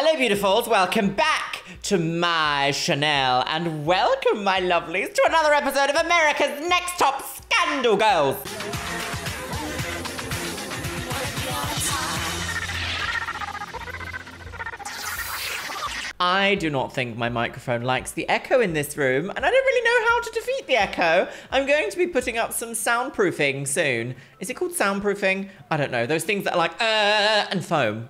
Hello, beautifuls. Welcome back to my Chanel, and welcome, my lovelies, to another episode of America's Next Top Scandal Girls. I do not think my microphone likes the echo in this room, and I don't really know how to defeat the echo. I'm going to be putting up some soundproofing soon. Is it called soundproofing? I don't know. Those things that are like, uh, and foam.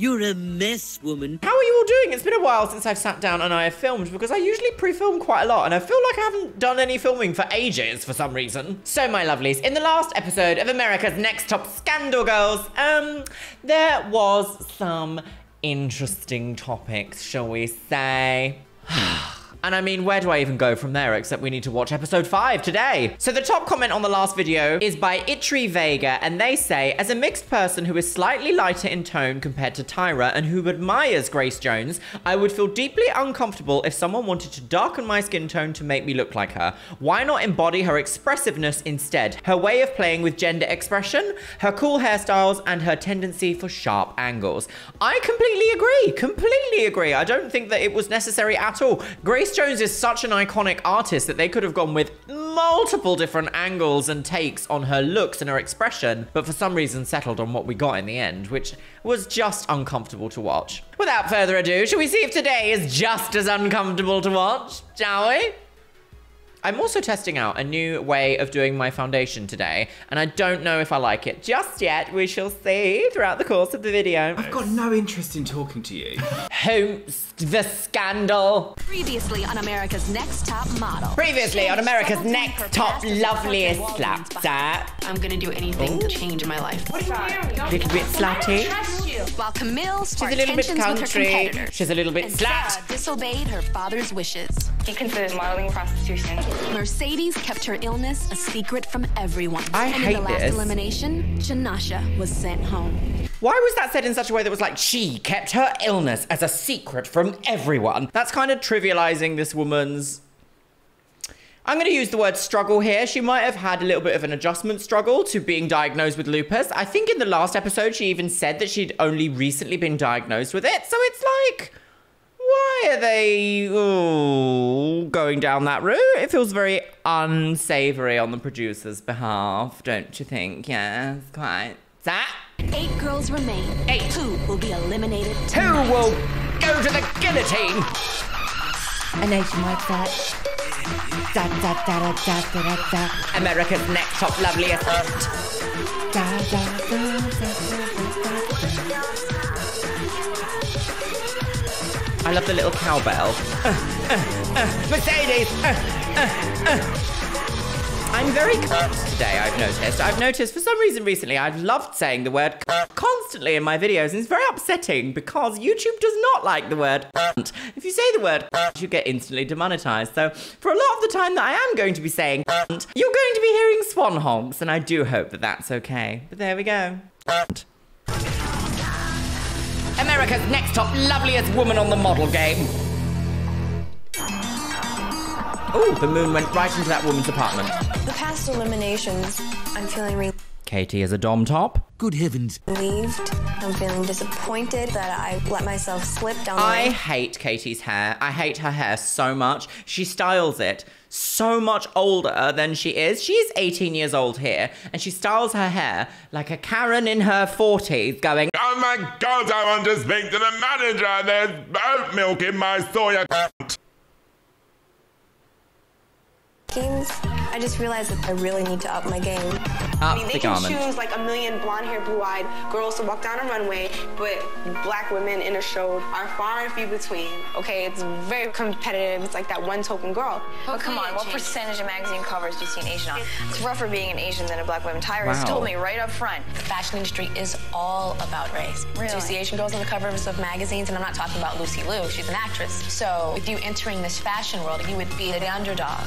You're a mess, woman. How are you all doing? It's been a while since I've sat down and I have filmed because I usually pre-film quite a lot and I feel like I haven't done any filming for ages for some reason. So my lovelies, in the last episode of America's Next Top Scandal Girls, um, there was some interesting topics, shall we say. And I mean, where do I even go from there except we need to watch episode 5 today? So the top comment on the last video is by Itri Vega and they say, as a mixed person who is slightly lighter in tone compared to Tyra and who admires Grace Jones, I would feel deeply uncomfortable if someone wanted to darken my skin tone to make me look like her. Why not embody her expressiveness instead? Her way of playing with gender expression, her cool hairstyles, and her tendency for sharp angles. I completely agree, completely agree. I don't think that it was necessary at all. Grace Grace Jones is such an iconic artist that they could have gone with multiple different angles and takes on her looks and her expression, but for some reason settled on what we got in the end, which was just uncomfortable to watch. Without further ado, shall we see if today is just as uncomfortable to watch, shall we? I'm also testing out a new way of doing my foundation today, and I don't know if I like it just yet. We shall see throughout the course of the video. I've got no interest in talking to you. Who's the scandal? Previously on America's Next Top Model. Previously on America's Next Top Loveliest Slapsat. I'm gonna do anything to change my life. Little bit slutty. While Camille She's a little bit tensions with her country. competitors. She's a little bit and slut. Sarah disobeyed her father's wishes. He considers modeling prostitution. Mercedes kept her illness a secret from everyone. I and hate in the last this. elimination, Jenascia was sent home. Why was that said in such a way that was like, she kept her illness as a secret from everyone? That's kind of trivializing this woman's. I'm going to use the word struggle here. She might have had a little bit of an adjustment struggle to being diagnosed with lupus. I think in the last episode, she even said that she'd only recently been diagnosed with it. So it's like, why are they going down that route? It feels very unsavory on the producer's behalf, don't you think? Yes, quite. That Eight girls remain. Eight. Two will be eliminated. Who will go to the guillotine? A nationwide search. Da, da, da, da, da, da, da, da. America's next top loveliest. Da, da, da, da, da, da, da. I love the little cowbell. Uh, uh, uh, Mercedes! Uh, uh, uh. I'm very cut today, I've noticed. I've noticed for some reason recently I've loved saying the word constantly in my videos, and it's very upsetting because YouTube does not like the word. If you say the word you get instantly demonetized. So for a lot of the time that I am going to be saying you're going to be hearing swan honks, and I do hope that that's okay. But there we go. America's next top loveliest woman on the model game. Oh, the moon went right into that woman's apartment. The past eliminations, I'm feeling really Catie is a dom top. Good heavens. relieved. I'm feeling disappointed that I let myself slip down I hate Catie's hair. I hate her hair so much. She styles it so much older than she is. She is 18 years old here, and she styles her hair like a Karen in her 40s going, Oh my god, I want to speak to the manager. There's oat milk in my soy soya. Games, I just realized that I really need to up my game. up I mean, they the can garment. choose like a million blonde haired, blue eyed girls to walk down a runway, but black women in a show are far and few between. Okay, it's very competitive. It's like that one token girl. But come on, what percentage of magazine covers do you see an Asian on? It's rougher being an Asian than a black woman. Tyra has Wow. told me right up front. The fashion industry is all about race. Do you see Asian girls on the covers of magazines? And I'm not talking about Lucy Liu, she's an actress. So, with you entering this fashion world, you would be the underdog.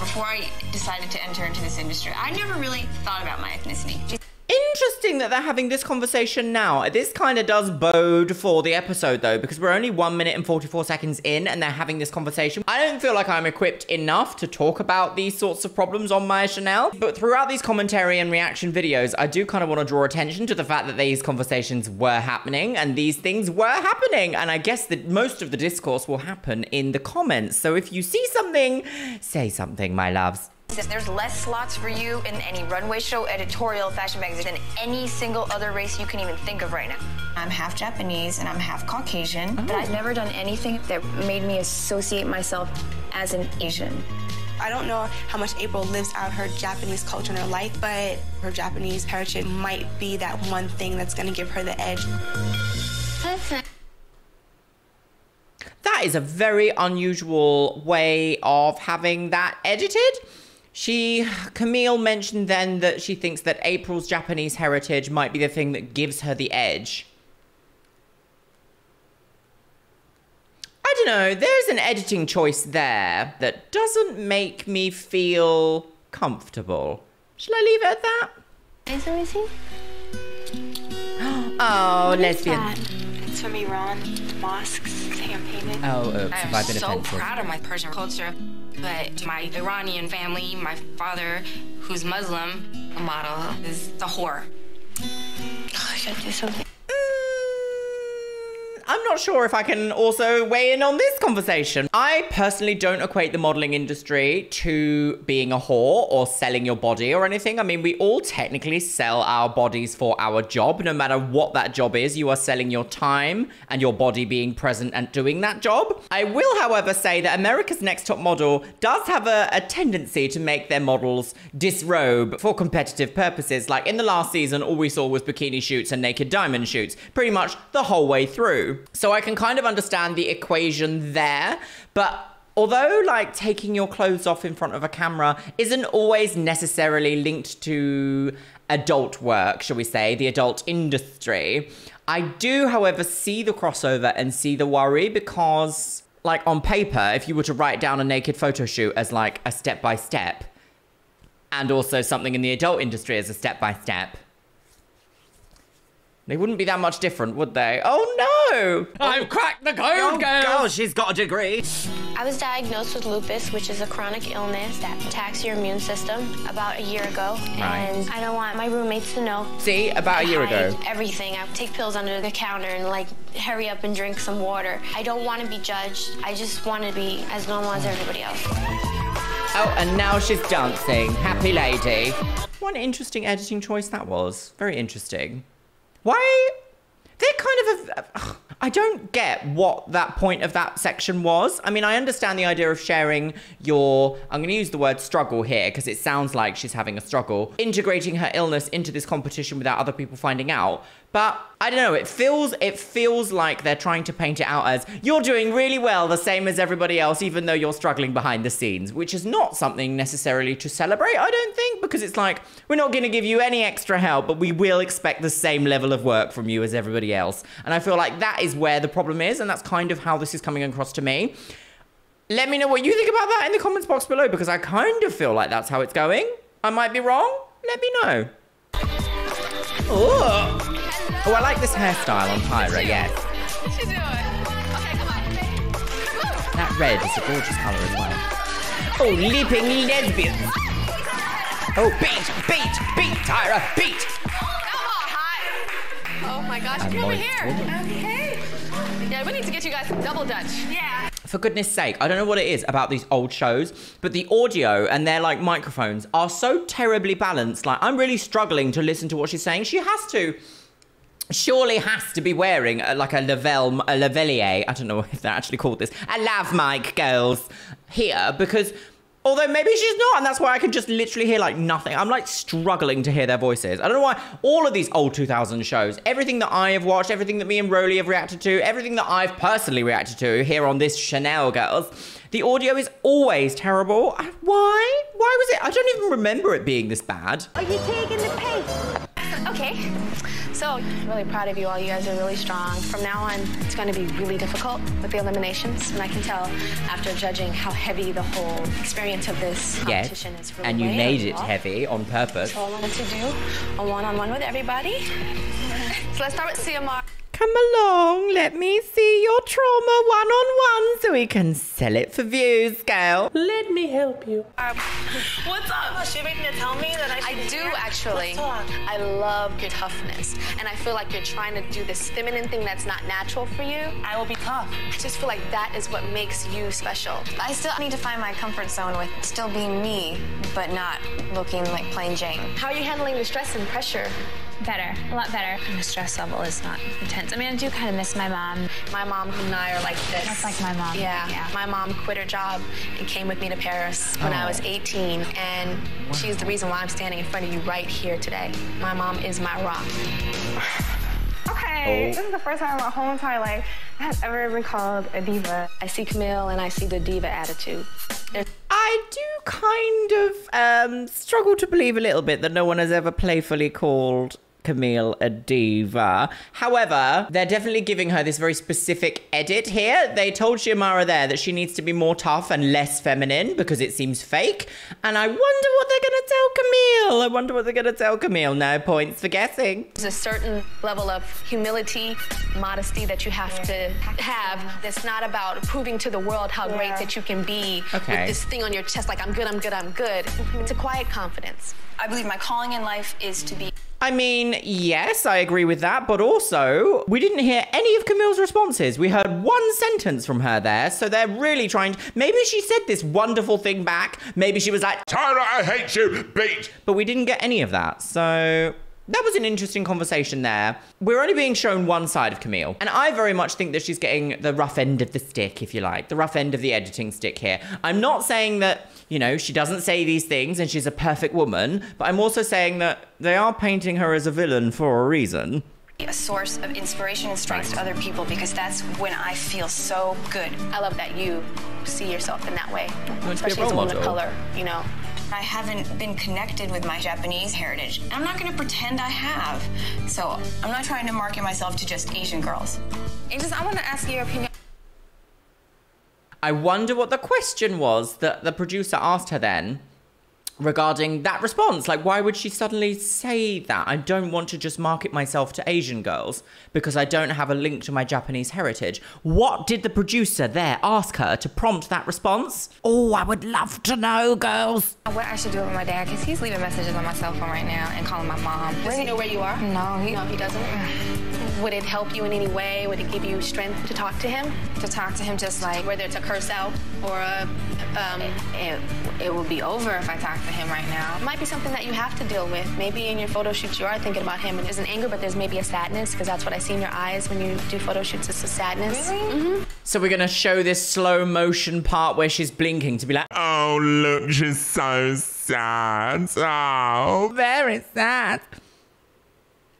Before I decided to enter into this industry, I never really thought about my ethnicity. Interesting that they're having this conversation now. This kind of does bode for the episode, though, because we're only one minute and 44 seconds in and they're having this conversation. I don't feel like I'm equipped enough to talk about these sorts of problems on Maya Chanel. But throughout these commentary and reaction videos, I do kind of want to draw attention to the fact that these conversations were happening and these things were happening. And I guess that most of the discourse will happen in the comments. So if you see something, say something, my loves. There's less slots for you in any runway show, editorial, fashion magazine than any single other race you can even think of right now. I'm half Japanese and I'm half Caucasian, but oh. I've never done anything that made me associate myself as an Asian. I don't know how much April lives out her Japanese culture in her life, but her Japanese heritage might be that one thing that's going to give her the edge. That is a very unusual way of having that edited. She, Camille mentioned then that she thinks that April's Japanese heritage might be the thing that gives her the edge. I don't know, there's an editing choice there that doesn't make me feel comfortable. Shall I leave it at that? Is there anything? Oh, What is lesbian. It's from Iran, mosques, hand painted. Oh, oops, I am so offensive? proud of my Persian culture, but my Iranian family, my father, who's Muslim, a model, is a whore. I gotta do something. I'm not sure if I can also weigh in on this conversation. I personally don't equate the modeling industry to being a whore or selling your body or anything. I mean, we all technically sell our bodies for our job. No matter what that job is, you are selling your time and your body being present and doing that job. I will, however, say that America's Next Top Model does have a, a tendency to make their models disrobe for competitive purposes. Like in the last season, all we saw was bikini shoots and naked diamond shoots pretty much the whole way through. So I can kind of understand the equation there, but although like taking your clothes off in front of a camera isn't always necessarily linked to adult work, shall we say, the adult industry, I do, however, see the crossover and see the worry because like on paper, if you were to write down a naked photo shoot as like a step by step, and also something in the adult industry as a step by step, they wouldn't be that much different, would they? Oh no! I've oh. cracked the code, oh, girl! she's got a degree. I was diagnosed with lupus, which is a chronic illness that attacks your immune system about a year ago. Right. And I don't want my roommates to know. See, about a year I ago. hide Everything. I take pills under the counter and like hurry up and drink some water. I don't want to be judged. I just want to be as normal as everybody else. Oh, and now she's dancing. Happy lady. What an interesting editing choice that was. Very interesting. Why? They're kind of a. I don't get what that point of that section was. I mean, I understand the idea of sharing your. I'm going to use the word struggle here because it sounds like she's having a struggle. Integrating her illness into this competition without other people finding out. But I don't know. It feels it feels like they're trying to paint it out as you're doing really well, the same as everybody else, even though you're struggling behind the scenes, which is not something necessarily to celebrate. I don't think because it's like we're not going to give you any extra help, but we will expect the same level of work from you as everybody else. And I feel like that is where the problem is, and that's kind of how this is coming across to me. Let me know what you think about that in the comments box below because I kind of feel like that's how it's going. I might be wrong. Let me know. Oh, oh I like this hairstyle on Tyra, yes. You doing? Okay, come on. That red is a gorgeous colour as well. Oh, leaping lesbians. Oh, beat, beat, beat, Tyra, beat. Oh, oh my gosh, come over here. Okay. Yeah, we need to get you guys some double dutch. Yeah. For goodness sake, I don't know what it is about these old shows, but the audio and their like microphones are so terribly balanced. Like, I'm really struggling to listen to what she's saying. She has to. Surely has to be wearing a, like a Lavelle, a Lavalier. I don't know if they're actually called this. A lav mic, girls, here because although maybe she's not, and that's why I can just literally hear like nothing. I'm like struggling to hear their voices. I don't know why. All of these old 2000 shows, everything that I have watched, everything that me and Roly have reacted to, everything that I've personally reacted to here on this Chanel girls, the audio is always terrible. Why? Why was it? I don't even remember it being this bad. Are you taking the pace? Okay. So, really proud of you all. You guys are really strong. From now on, it's going to be really difficult with the eliminations. And I can tell after judging how heavy the whole experience of this competition Yes. is for me. And you made it heavy on purpose. So I wanted to do a one-on-one with everybody. So let's start with Xiomara. Come along, let me see your trauma one on one so we can sell it for views, girl. Let me help you. Um, what's up? She made me tell me that I, I do actually. I love your toughness, and I feel like you're trying to do this feminine thing that's not natural for you. I will be tough. I just feel like that is what makes you special. I still need to find my comfort zone with still being me, but not looking like plain Jane. How are you handling the stress and pressure? Better, a lot better. And The stress level is not intense. I mean, I do kind of miss my mom. My mom and I are like this. That's like my mom. Yeah. Yeah. My mom quit her job and came with me to Paris when I was 18, and she's the reason why I'm standing in front of you right here today. My mom is my rock. Okay, Oh. this is the first time I'm at home in my whole entire life I have ever been called a diva. I see Camille and I see the diva attitude. There's I do kind of um, struggle to believe a little bit that no one has ever playfully called Camille a diva. However, they're definitely giving her this very specific edit here. They told Xiomara there that she needs to be more tough and less feminine because it seems fake. And I wonder what they're going to tell Camille. I wonder what they're going to tell Camille. No points for guessing. There's a certain level of humility, modesty that you have to have. That's not about proving to the world how great that you can be Okay. with this thing on your chest, like I'm good, I'm good, I'm good. It's a quiet confidence. I believe my calling in life is to be I mean, yes, I agree with that, but also, we didn't hear any of Camille's responses. We heard one sentence from her there, so they're really trying. To, Maybe she said this wonderful thing back. Maybe she was like, Tyra, I hate you, beat. but we didn't get any of that. So that was an interesting conversation there. We're only being shown one side of Camille, and I very much think that she's getting the rough end of the stick, if you like, the rough end of the editing stick here. I'm not saying that, you know, she doesn't say these things and she's a perfect woman, but I'm also saying that they are painting her as a villain for a reason. a source of inspiration and strength to other people because that's when I feel so good. I love that you see yourself in that way, want a especially as a woman of color. You know, I haven't been connected with my Japanese heritage. I'm not going to pretend I have. So I'm not trying to market myself to just Asian girls. And just, I want to ask your opinion. I wonder what the question was that the producer asked her then regarding that response. Like, why would she suddenly say that? I don't want to just market myself to Asian girls because I don't have a link to my Japanese heritage. What did the producer there ask her to prompt that response? Oh, I would love to know, girls. What I should do with my dad, because he's leaving messages on my cell phone right now and calling my mom. does he know where you are? No, he, No, he doesn't. Would it help you in any way? Would it give you strength to talk to him? to talk to him just like, Whether it's a curse out or a, um, it, it will be over if I talk to him right now. it might be something that you have to deal with. Maybe in your photo shoots you are thinking about him, and there's an anger, but there's maybe a sadness because that's what I see in your eyes when you do photo shoots. It's a sadness. Really? Mm-hmm. So we're gonna show this slow motion part where she's blinking to be like, Oh, look, she's so sad. Oh. very sad.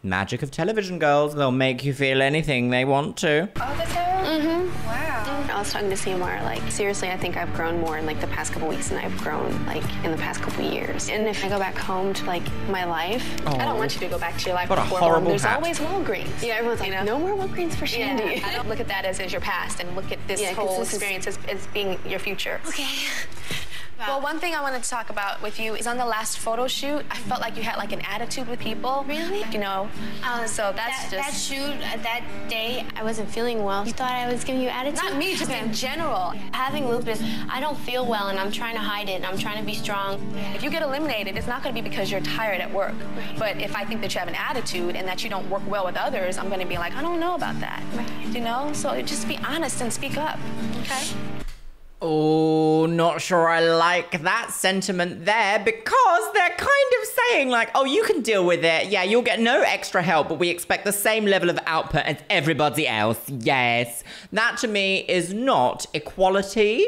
Magic of television, girls. They'll make you feel anything they want to. Oh, that's her? Mm-hmm. Wow. I was talking to Xiomara, like, seriously, I think I've grown more in, like, the past couple weeks than I've grown, like, in the past couple years. And if I go back home to, like, my life, I don't want you to go back to your life What a before horrible home. There's hat. always Walgreens. Yeah, everyone's like, no more Walgreens for Shandi. Yeah. I don't look at that as, as your past and look at this Yeah, 'cause whole this is- experience as, as being your future. Okay. Well, one thing I wanted to talk about with you is on the last photo shoot, I felt like you had like an attitude with people. Really? You know, so that's that, that shoot uh, that day, I wasn't feeling well. You thought I was giving you attitude? not me, just in general. Having lupus, I don't feel well, and I'm trying to hide it. and I'm trying to be strong. If you get eliminated, it's not going to be because you're tired at work. But if I think that you have an attitude and that you don't work well with others, I'm going to be like, I don't know about that. You know? So just be honest and speak up. Okay? Oh, not sure I like that sentiment there because they're kind of saying, like, oh, you can deal with it. Yeah, you'll get no extra help, but we expect the same level of output as everybody else. Yes. That to me is not equality.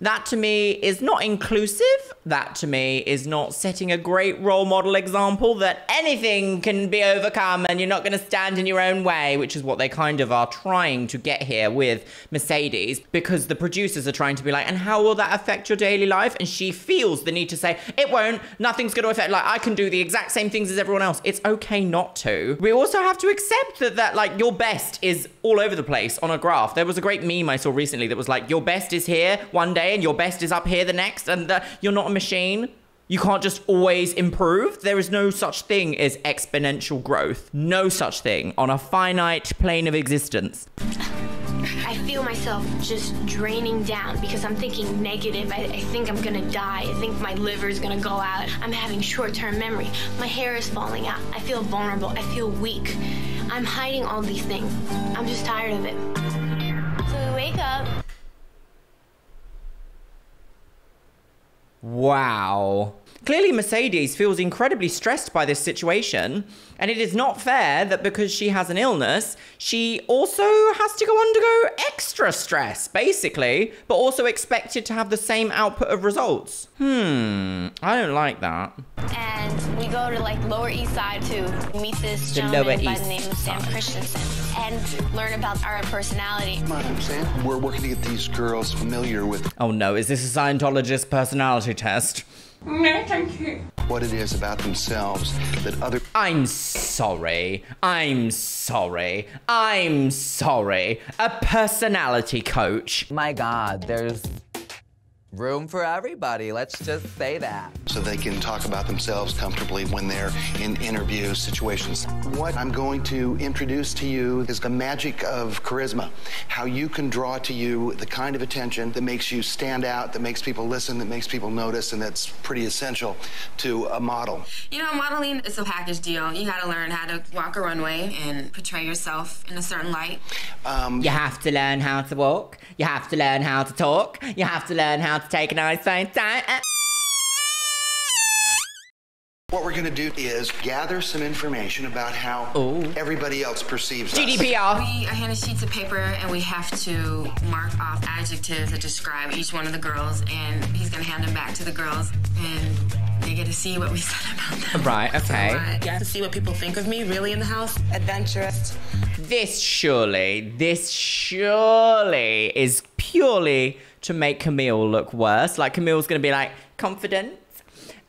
That to me is not inclusive. That to me is not setting a great role model example that anything can be overcome and you're not going to stand in your own way, which is what they kind of are trying to get here with Mercedes because the producers are trying to be like, and how will that affect your daily life? And she feels the need to say, it won't, nothing's going to affect, like, I can do the exact same things as everyone else. It's okay not to. We also have to accept that, that like, your best is all over the place on a graph. There was a great meme I saw recently that was like, your best is here one day and your best is up here the next, and the, you're not a machine. You can't just always improve. There is no such thing as exponential growth. No such thing on a finite plane of existence. I feel myself just draining down because I'm thinking negative. I, I think I'm gonna die. I think my liver's gonna go out. I'm having short term memory. My hair is falling out. I feel vulnerable. I feel weak. I'm hiding all these things. I'm just tired of it. So we wake up. Wow. Clearly, Mercedes feels incredibly stressed by this situation, and it is not fair that because she has an illness, she also has to go undergo extra stress, basically, but also expected to have the same output of results. Hmm, I don't like that. And we go to like Lower East Side to meet this The gentleman Lower by East the name of Sam Christensen and learn about our personality. Come on, I'm saying we're working to get these girls familiar with Oh no, is this a Scientologist personality test? No, thank you. what it is about themselves that other I'm sorry. I'm sorry. I'm sorry. A personality coach. My God, there's room for everybody. Let's just say that. so they can talk about themselves comfortably when they're in interview situations. What I'm going to introduce to you is the magic of charisma. How you can draw to you the kind of attention that makes you stand out, that makes people listen, that makes people notice, and that's pretty essential to a model. You know, modeling is a package deal. You gotta learn how to walk a runway and portray yourself in a certain light. Um, You have to learn how to walk. You have to learn how to talk. You have to learn how to take an eyesight. What we're going to do is gather some information about how everybody else perceives us. We are handed sheets of paper and we have to mark off adjectives that describe each one of the girls, and he's gonna hand them back to the girls, and they get to see what we said about them. Right, okay. So, uh, get to see what people think of me really in the house. Adventurous. This surely, this surely is purely to make Camille look worse. Like Camille's gonna be like, confident,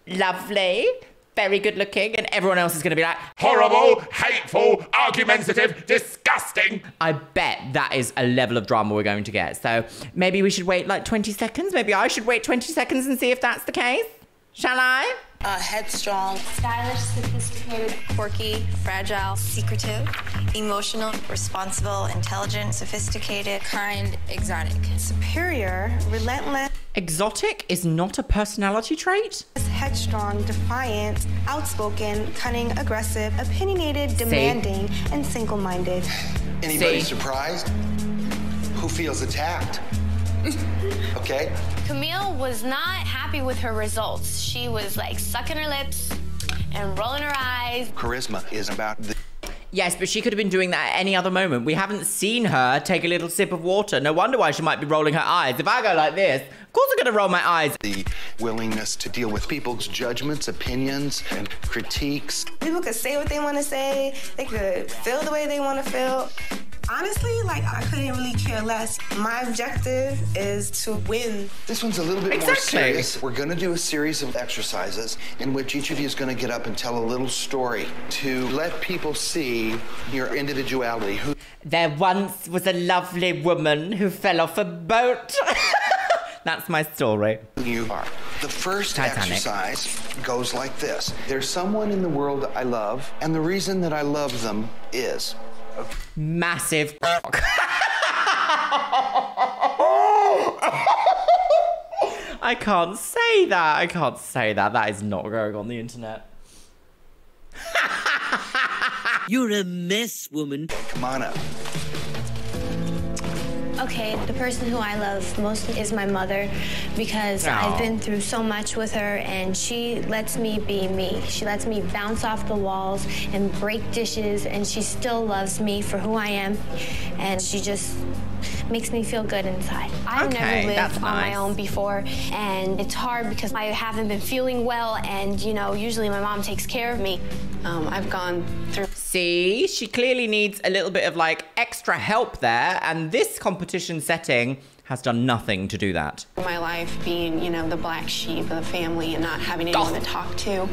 lovely, very good looking, and everyone else is gonna be like, Horrible, hateful, argumentative, disgusting. I bet that is a level of drama we're going to get. So maybe we should wait like 20 seconds. Maybe I should wait 20 seconds and see if that's the case. Shall I? Uh, headstrong, stylish, sophisticated, quirky, fragile, secretive, emotional, responsible, intelligent, sophisticated, kind, exotic, superior, relentless, Exotic is not a personality trait? Headstrong, defiant, outspoken, cunning, aggressive, opinionated, demanding, and single minded. Anybody See? surprised? Who feels attacked? okay? Camille was not happy with her results. She was like sucking her lips and rolling her eyes. Charisma is about the Yes, but she could have been doing that at any other moment. We haven't seen her take a little sip of water. No wonder why she might be rolling her eyes. If I go like this, of course I'm going to roll my eyes. the willingness to deal with people's judgments, opinions, and critiques. People could say what they want to say, they could feel the way they want to feel. Honestly, like, I couldn't really care less. My objective is to win. This one's a little bit more Exactly. serious. We're going to do a series of exercises in which each of you is going to get up and tell a little story to let people see your individuality. Who There once was a lovely woman who fell off a boat. That's my story. you are. The first Titanic. exercise goes like this There's someone in the world I love, and the reason that I love them is. Massive cock. I can't say that. I can't say that. That is not going on the internet. You're a mess, woman. Come on up. Okay, the person who I love most is my mother because Aw. I've been through so much with her and she lets me be me. She lets me bounce off the walls and break dishes and she still loves me for who I am and she just makes me feel good inside. I've Okay, never that's lived on my own before and it's hard because I haven't been feeling well and you know, usually my mom takes care of me. Um, I've gone through See, she clearly needs a little bit of like extra help there, and this competition setting has done nothing to do that. my life being, you know, the black sheep of the family and not having anyone to talk to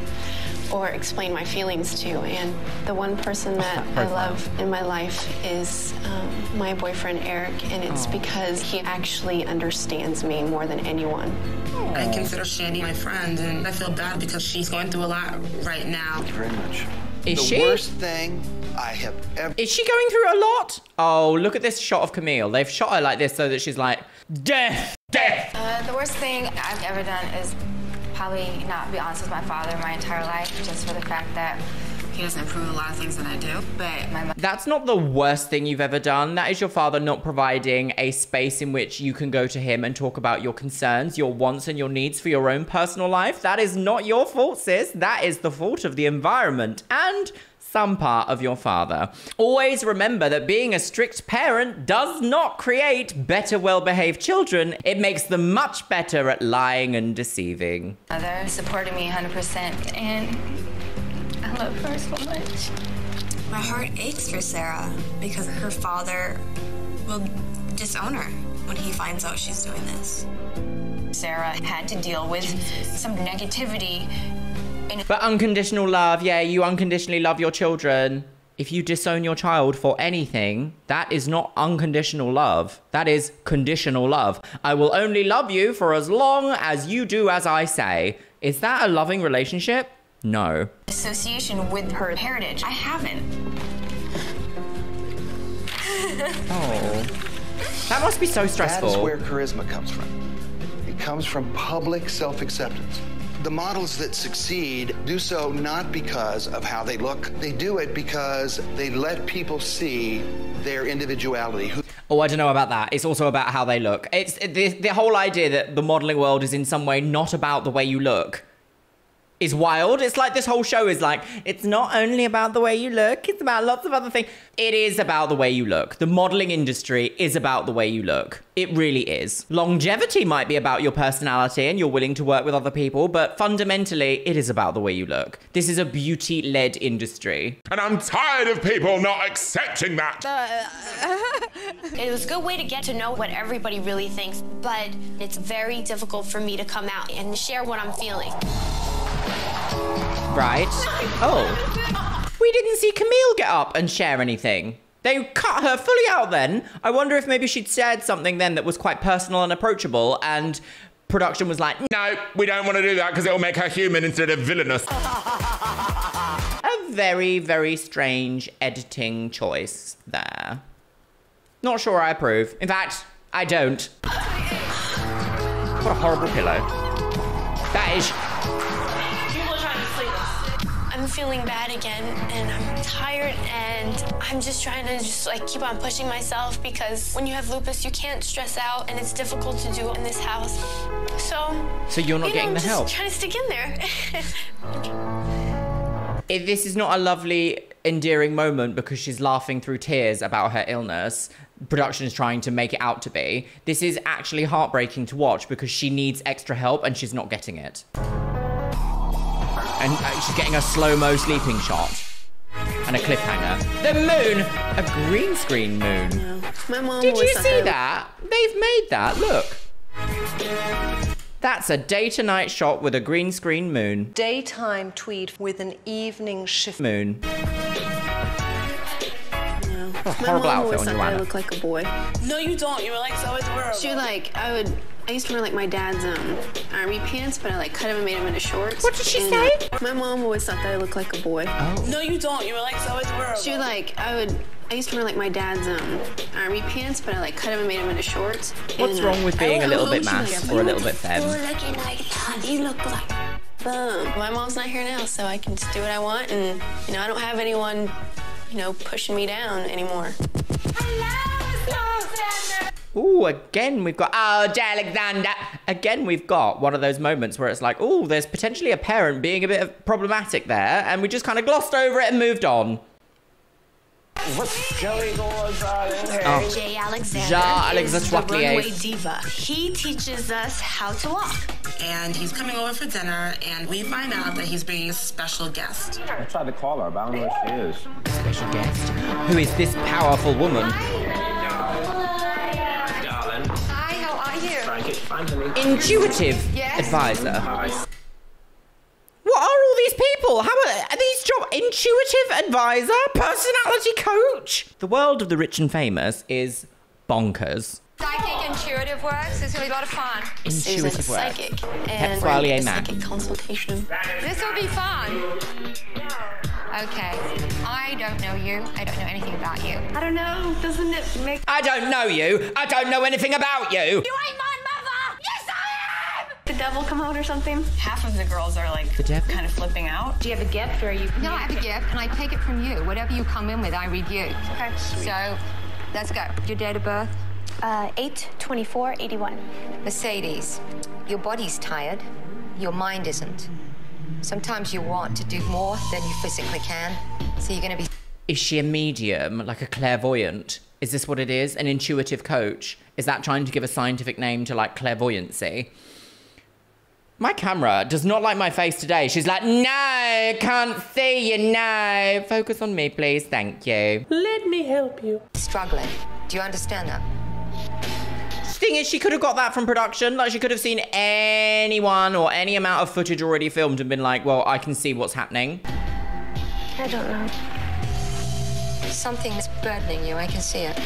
or explain my feelings to. And the one person that I love in my life is um, my boyfriend Eric, and it's because he actually understands me more than anyone. I consider Shandi my friend, and I feel bad because she's going through a lot right now. Thank you Very much. Is the she? worst thing I have ever. Is she going through a lot? Oh, look at this shot of Camille. They've shot her like this so that she's like, death, death. Uh, the worst thing I've ever done is probably not be honest with my father my entire life, just for the fact that He doesn't approve a lot of things that I do, but my That's not the worst thing you've ever done. That is your father not providing a space in which you can go to him and talk about your concerns, your wants, and your needs for your own personal life. That is not your fault, sis. That is the fault of the environment and some part of your father. Always remember that being a strict parent does not create better, well behaved children. It makes them much better at lying and deceiving. mother supported me 100%, and I love her so much. My heart aches for Sarah because her father will disown her when he finds out she's doing this. Sarah had to deal with some negativity. But unconditional love, yeah, you unconditionally love your children. If you disown your child for anything, that is not unconditional love. That is conditional love. I will only love you for as long as you do as I say. Is that a loving relationship? No. Association with her heritage. I haven't. Oh. That must be so stressful. That is where charisma comes from. It comes from public self acceptance. The models that succeed do so not because of how they look, they do it because they let people see their individuality. Who- Oh, I don't know about that. It's also about how they look. It's the, the whole idea that the modeling world is in some way not about the way you look is wild. It's like this whole show is like, it's not only about the way you look, it's about lots of other things. It is about the way you look. The modeling industry is about the way you look. It really is. Longevity might be about your personality and you're willing to work with other people, but fundamentally, it is about the way you look. This is a beauty led industry. And I'm tired of people not accepting that. Uh, it was a good way to get to know what everybody really thinks, but it's very difficult for me to come out and share what I'm feeling. Right? Oh. We didn't see Camille get up and share anything. They cut her fully out then. I wonder if maybe she'd said something then that was quite personal and approachable, and production was like, No, we don't want to do that because it'll make her human instead of villainous. a very, very strange editing choice there. Not sure I approve. In fact, I don't. What a horrible pillow. That is. I'm feeling bad again and I'm tired and I'm just trying to just like keep on pushing myself because when you have lupus you can't stress out and it's difficult to do in this house. So So you're not you getting know, the just help. trying to stick in there. if this is not a lovely, endearing moment because she's laughing through tears about her illness, production is trying to make it out to be. This is actually heartbreaking to watch because she needs extra help and she's not getting it. And uh, she's getting a slow mo sleeping shot and a cliffhanger. The moon, a green screen moon. My mom Did you see that? They've made that. Look. That's a day to night shot with a green screen moon. Daytime tweed with an evening shift. Moon. No. What a My horrible mom outfit always on thought that I look like a boy. No, you don't. You were like so adorable. She would like I would I used to wear like my dad's um army pants, but I like cut them and made them into shorts. What did she And, say? uh, my mom always thought that I looked like a boy. Oh. No, you don't. You were like so adorable. She would like I would I used to wear like my dad's um army pants, but I like cut them and made them into shorts. What's And, uh, wrong with being a little bit She was mass like, or a little bit "You're looking like that. You look like boom. My mom's not here now, so I can just do what I want, and you know I don't have anyone, you know, pushing me down anymore. Ooh, again we've got oh Jay Alexander. Again we've got one of those moments where it's like, oh, there's potentially a parent being a bit of problematic there, and we just kind of glossed over it and moved on. What's going on, darling? Oh. Jay Alexander Ja is the runway diva. He teaches us how to walk. And he's coming over for dinner, and we find out that he's bringing a special guest. I tried to call her, but I don't know where she is. Special guest. Who is this powerful woman? Intuitive Yes. advisor. Hi. What are all these people? How are, are these job intuitive advisor, personality coach? The world of the rich and famous is bonkers. Psychic intuitive works. It's gonna be a lot of fun. Intuitive work. Psychic. Pep And Swallier a psychic consultation. This will be fun. Okay. I don't know you. I don't know anything about you. I don't know. Doesn't it make I don't know you. I don't know anything about you. You ain't my mother! Yes, I am! The devil come out or something? Half of the girls are like The devil? kind of flipping out. Do you have a gift or are you? No, I have a gift, and I take it from you. Whatever you come in with, I review. Okay. So, let's go. Your date of birth? Uh, 8, 24, 81. Mercedes, your body's tired, your mind isn't. Sometimes you want to do more than you physically can, so you're going to be Is she a medium, like a clairvoyant? Is this what it is? An intuitive coach? Is that trying to give a scientific name to like clairvoyancy? My camera does not like my face today. She's like, no, can't see you, no. Focus on me, please. Thank you. Let me help you. struggling. Do you understand that? Thing is, she could have got that from production. Like, she could have seen anyone or any amount of footage already filmed and been like, well, I can see what's happening. I don't know. Something is burdening you. I can see it.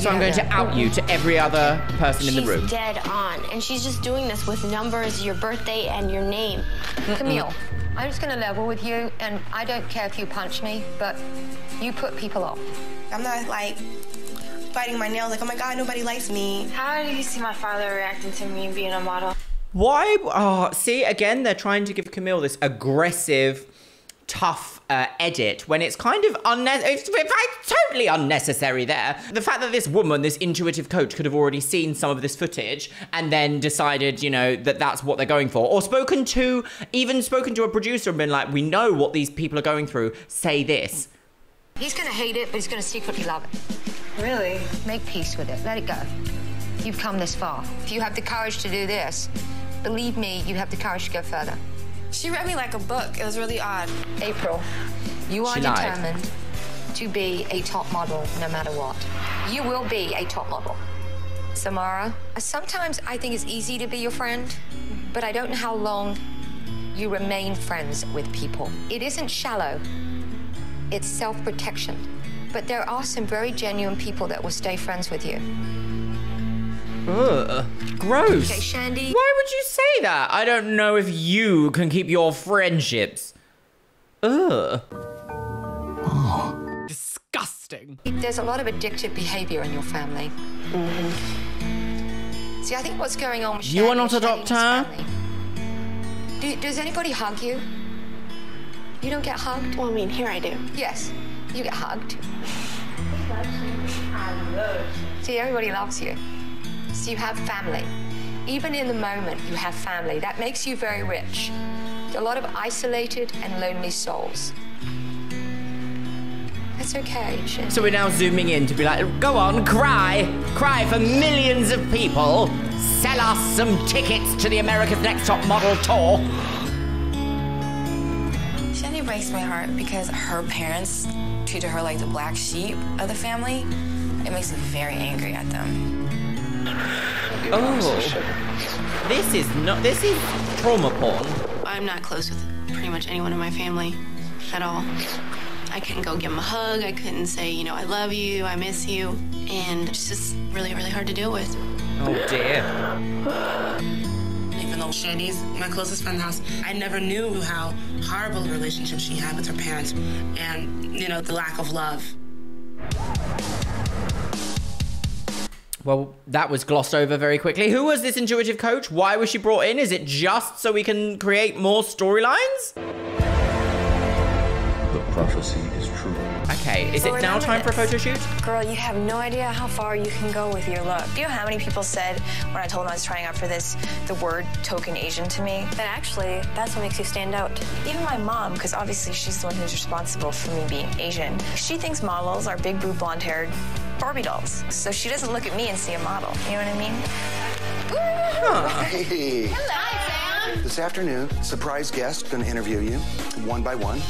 So I'm going to out you to every other person in the She's room. dead on, and she's just doing this with numbers, your birthday, and your name. Camille, I'm just going to level with you, and I don't care if you punch me, but you put people off. I'm not like biting my nails like, oh my god, nobody likes me. How did you see my father reacting to me being a model? Why? Oh, see, again, they're trying to give Camille this aggressive, tough uh, edit when it's kind of unnecessary. It's, it's totally unnecessary there. The fact that this woman, this intuitive coach, could have already seen some of this footage and then decided, you know, that that's what they're going for, or spoken to, even spoken to a producer and been like, we know what these people are going through, say this. He's going to hate it, but he's going to secretly love it. Really? Make peace with it. Let it go. You've come this far. If you have the courage to do this, believe me, you have the courage to go further. She read me like a book. It was really odd. April, you are She lied. determined to be a top model no matter what. You will be a top model. Xiomara, sometimes I think it's easy to be your friend, but I don't know how long you remain friends with people. It isn't shallow, it's self protection. But there are some very genuine people that will stay friends with you. Ugh, gross. Okay, Shandi. Why would you say that? I don't know if you can keep your friendships. Ugh. Oh. Disgusting. There's a lot of addictive behavior in your family. Mm-hmm. See, I think what's going on with You are not and a Shandi's doctor? Do, does anybody hug you? You don't get hugged? Well, I mean, here I do. Yes, you get hugged. See, everybody loves you. So you have family. Even in the moment, you have family. That makes you very rich. A lot of isolated and lonely souls. That's okay, Shandi. So we're now zooming in to be like, go on, cry. Cry for millions of people. Sell us some tickets to the America's Next Top Model tour. Shandi breaks my heart because her parents treated her like the black sheep of the family. It makes me very angry at them. Oh. This is not, this is trauma porn. I'm not close with pretty much anyone in my family at all. I couldn't go give him a hug. I couldn't say, you know, I love you, I miss you. And it's just really, really hard to deal with. Oh dear. Even though Shandi's my closest friend in the house, I never knew how horrible a relationship she had with her parents and, you know, the lack of love. Well, that was glossed over very quickly. Who was this intuitive coach? Why was she brought in? Is it just so we can create more storylines? The prophecy is true. Okay, is But it now remember time for a this. photo shoot? Girl, you have no idea how far you can go with your look. Do you know how many people said when I told them I was trying out for this the word token Asian to me? That actually, that's what makes you stand out. Even my mom, because obviously she's the one who's responsible for me being Asian, she thinks models are big boob blonde haired Barbie dolls. So she doesn't look at me and see a model. You know what I mean? Hey. Hi, Sam. This afternoon, surprise guest going to interview you one by one.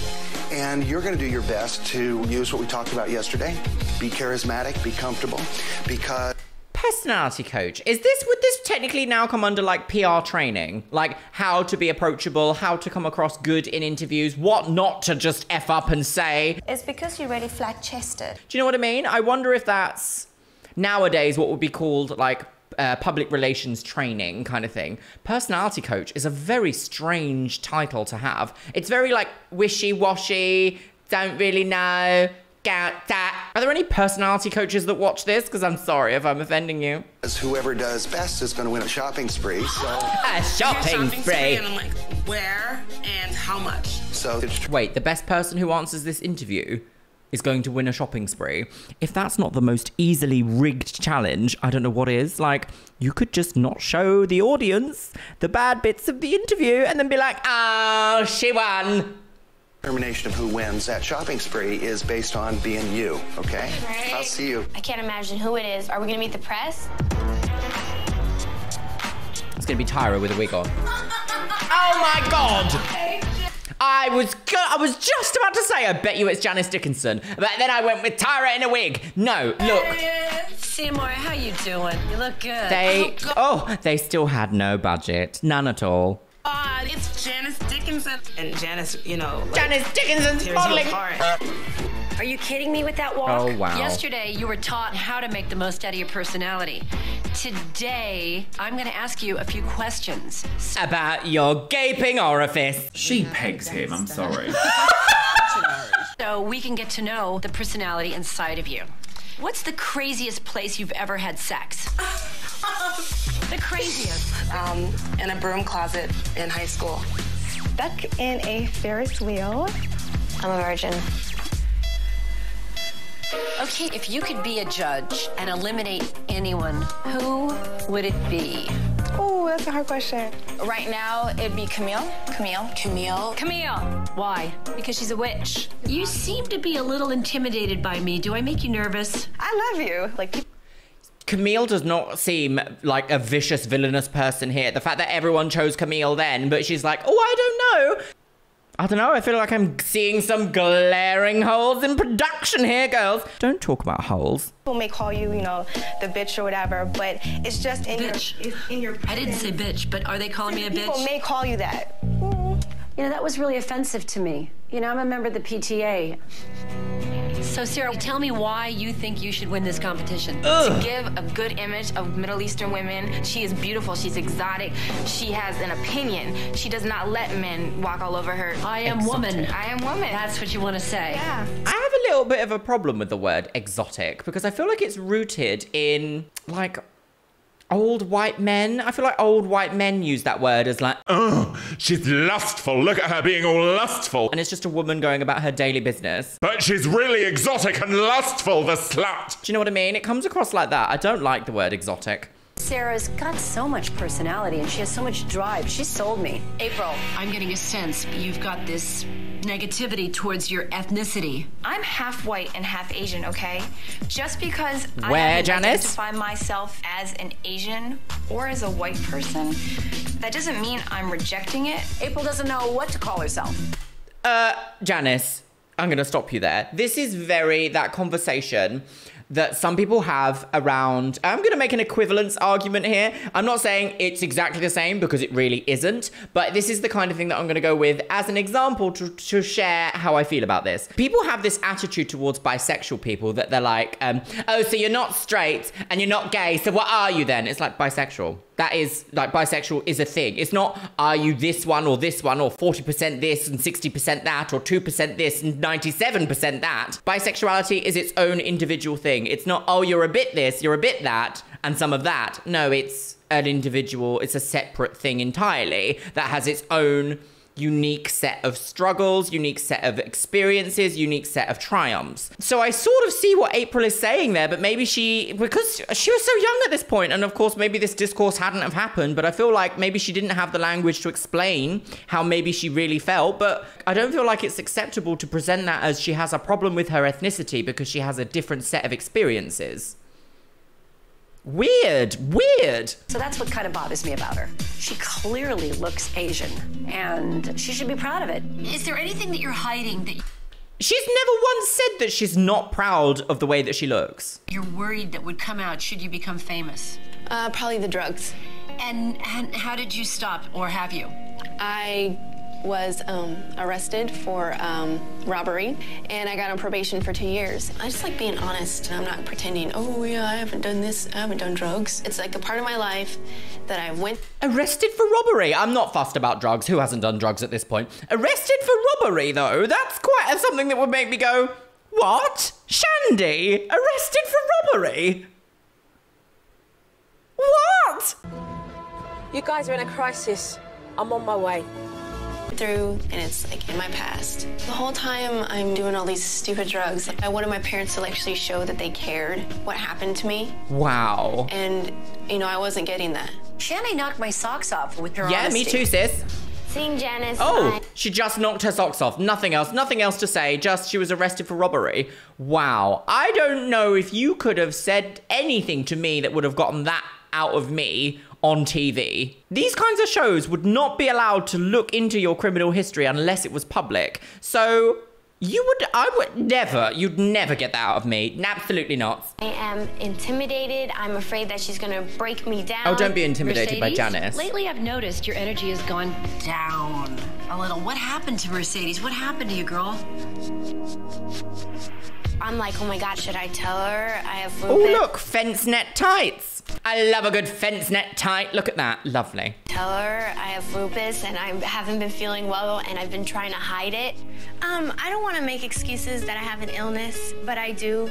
And you're going to do your best to use what we talked about yesterday. Be charismatic, be comfortable, because Personality coach. Is this would this technically now come under like PR training? Like how to be approachable, how to come across good in interviews, what not to just F up and say. It's because you're really flat chested. Do you know what I mean? I wonder if that's nowadays what would be called like uh, public relations training kind of thing. Personality coach is a very strange title to have. It's very like wishy washy, don't really know. Got that. Are there any personality coaches that watch this? Because I'm sorry if I'm offending you. As whoever does best is going to win a shopping spree. So, A shopping spree. And I'm like, where and how much? so Wait, the best person who answers this interview is going to win a shopping spree. If that's not the most easily rigged challenge, I don't know what is. Like, you could just not show the audience the bad bits of the interview and then be like, oh, she won. Determination of who wins that shopping spree is based on being you. Okay? Right. I'll see you. I can't imagine who it is. Are we gonna meet the press? It's going to be Tyra with a wig on. Oh my god! I was I was just about to say I bet you it's Janice Dickinson, but then I went with Tyra in a wig. No, look, Seymour, how you doing? You look good. they oh, oh they still had no budget, none at all. God, it's Janice Dickinson. And Janice, you know. Like, Janice Dickinson's tears modeling. Are you kidding me with that walk? Oh, wow. Yesterday, you were taught how to make the most out of your personality. Today, I'm going to ask you a few questions. About your gaping orifice. She pegs him, I'm sorry. So we can get to know the personality inside of you. What's the craziest place you've ever had sex? Ah, the craziest. Um, in a broom closet in high school. Stuck in a Ferris wheel. I'm a virgin. Okay, if you could be a judge and eliminate anyone, who would it be? Oh, that's a hard question. Right now, it'd be Camille. Camille. Camille. Camille. Why? Because she's a witch. You seem to be a little intimidated by me. Do I make you nervous? I love you. Like, Camille does not seem like a vicious, villainous person here. The fact that everyone chose Camille then, but she's like, oh, I don't know. I don't know. I feel like I'm seeing some glaring holes in production here, girls. Don't talk about holes. people may call you, you know, the bitch or whatever, but it's just in Bitch. your it's in your. I didn't say bitch, but are they calling me a bitch? People may call you that. You know, that was really offensive to me. You know, I'm a member of the PTA. So, Sarah, tell me why you think you should win this competition. To give a good image of Middle Eastern women, she is beautiful, she's exotic, she has an opinion. She does not let men walk all over her. I am woman. I am woman. That's what you want to say. yeah. I have a little bit of a problem with the word exotic because I feel like it's rooted in like old white men. I feel like old white men use that word as like, Oh, she's lustful. Look at her being all lustful. and it's just a woman going about her daily business. But she's really exotic and lustful, the slut. Do you know what I mean? It comes across like that. I don't like the word exotic. Sarah's got so much personality and she has so much drive. She sold me. April, I'm getting a sense you've got this negativity towards your ethnicity. I'm half white and half Asian, okay? Just because I Where, haven't Janice? identify myself as an Asian or as a white person, that doesn't mean I'm rejecting it. April doesn't know what to call herself. Uh, Janice, I'm going to stop you there. This is very that conversation that some people have around. I'm going to make an equivalence argument here. I'm not saying it's exactly the same because it really isn't, but this is the kind of thing that I'm going to go with as an example to, to share how I feel about this. People have this attitude towards bisexual people that they're like, um, oh, so you're not straight and you're not gay, so what are you then? It's like bisexual. That is like bisexual is a thing. It's not are you this one or this one or 40% this and 60% that or 2% this and 97% that. Bisexuality is its own individual thing. It's not oh you're a bit this, you're a bit that and some of that. No, it's an individual, it's a separate thing entirely that has its own unique set of struggles, unique set of experiences, unique set of triumphs. So I sort of see what April is saying there, but maybe she, because she was so young at this point, and of course, maybe this discourse hadn't have happened, but I feel like maybe she didn't have the language to explain how maybe she really felt. But I don't feel like it's acceptable to present that as she has a problem with her ethnicity because she has a different set of experiences. Weird, weird. So that's what kind of bothers me about her. She clearly looks Asian, and she should be proud of it. Is there anything that you're hiding that She's never once said that she's not proud of the way that she looks. you're worried that would come out should you become famous? Uh, probably the drugs. And, and how did you stop, or have you? I was um, arrested for um, robbery and I got on probation for two years. I just like being honest and I'm not pretending, oh yeah, I haven't done this, I haven't done drugs. It's like a part of my life that I went. Arrested for robbery. I'm not fussed about drugs. Who hasn't done drugs at this point? Arrested for robbery, though. That's quite something that would make me go, what? Shandi? Arrested for robbery? What? You guys are in a crisis. I'm on my way. Through and it's like in my past. The whole time I'm doing all these stupid drugs, I wanted my parents to actually show that they cared what happened to me. Wow. And, you know, I wasn't getting that. Shandi knocked my socks off with her Yeah, me too, sis. Seeing Janice. Oh, she just knocked her socks off. Nothing else. Nothing else to say. Just she was arrested for robbery. Wow. I don't know if you could have said anything to me that would have gotten that out of me on TV. These kinds of shows would not be allowed to look into your criminal history unless it was public. So you would, I would never, you'd never get that out of me. Absolutely not. I am intimidated. I'm afraid that she's gonna break me down. Oh, don't be intimidated by Mercedes, Janice. Lately, I've noticed your energy has gone down a little. What happened to Mercedes? What happened to you, girl? I'm like, oh my god, should I tell her I have Oh, lupus? look, fence net tights. I love a good fence net tight. Look at that. Lovely. Tell her I have lupus and I haven't been feeling well and I've been trying to hide it. Um, I don't want to make excuses that I have an illness, but I do.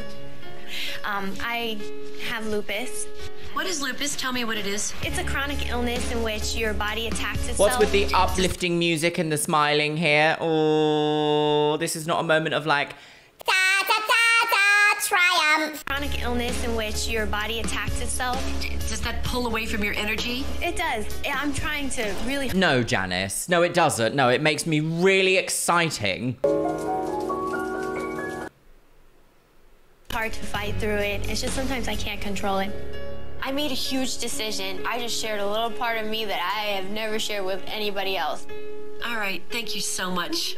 Um, I have lupus. What is lupus? Tell me what it is. It's a chronic illness in which your body attacks itself. What's with the uplifting music and the smiling here? Oh, this is not a moment of like, triumph? Chronic illness in which your body attacks itself. Does that pull away from your energy? It does. I'm trying to really no, Janice. No, it doesn't. No, it makes me really exciting. hard to fight through it. It's just sometimes I can't control it. I made a huge decision. I just shared a little part of me that I have never shared with anybody else. All right, thank you so much.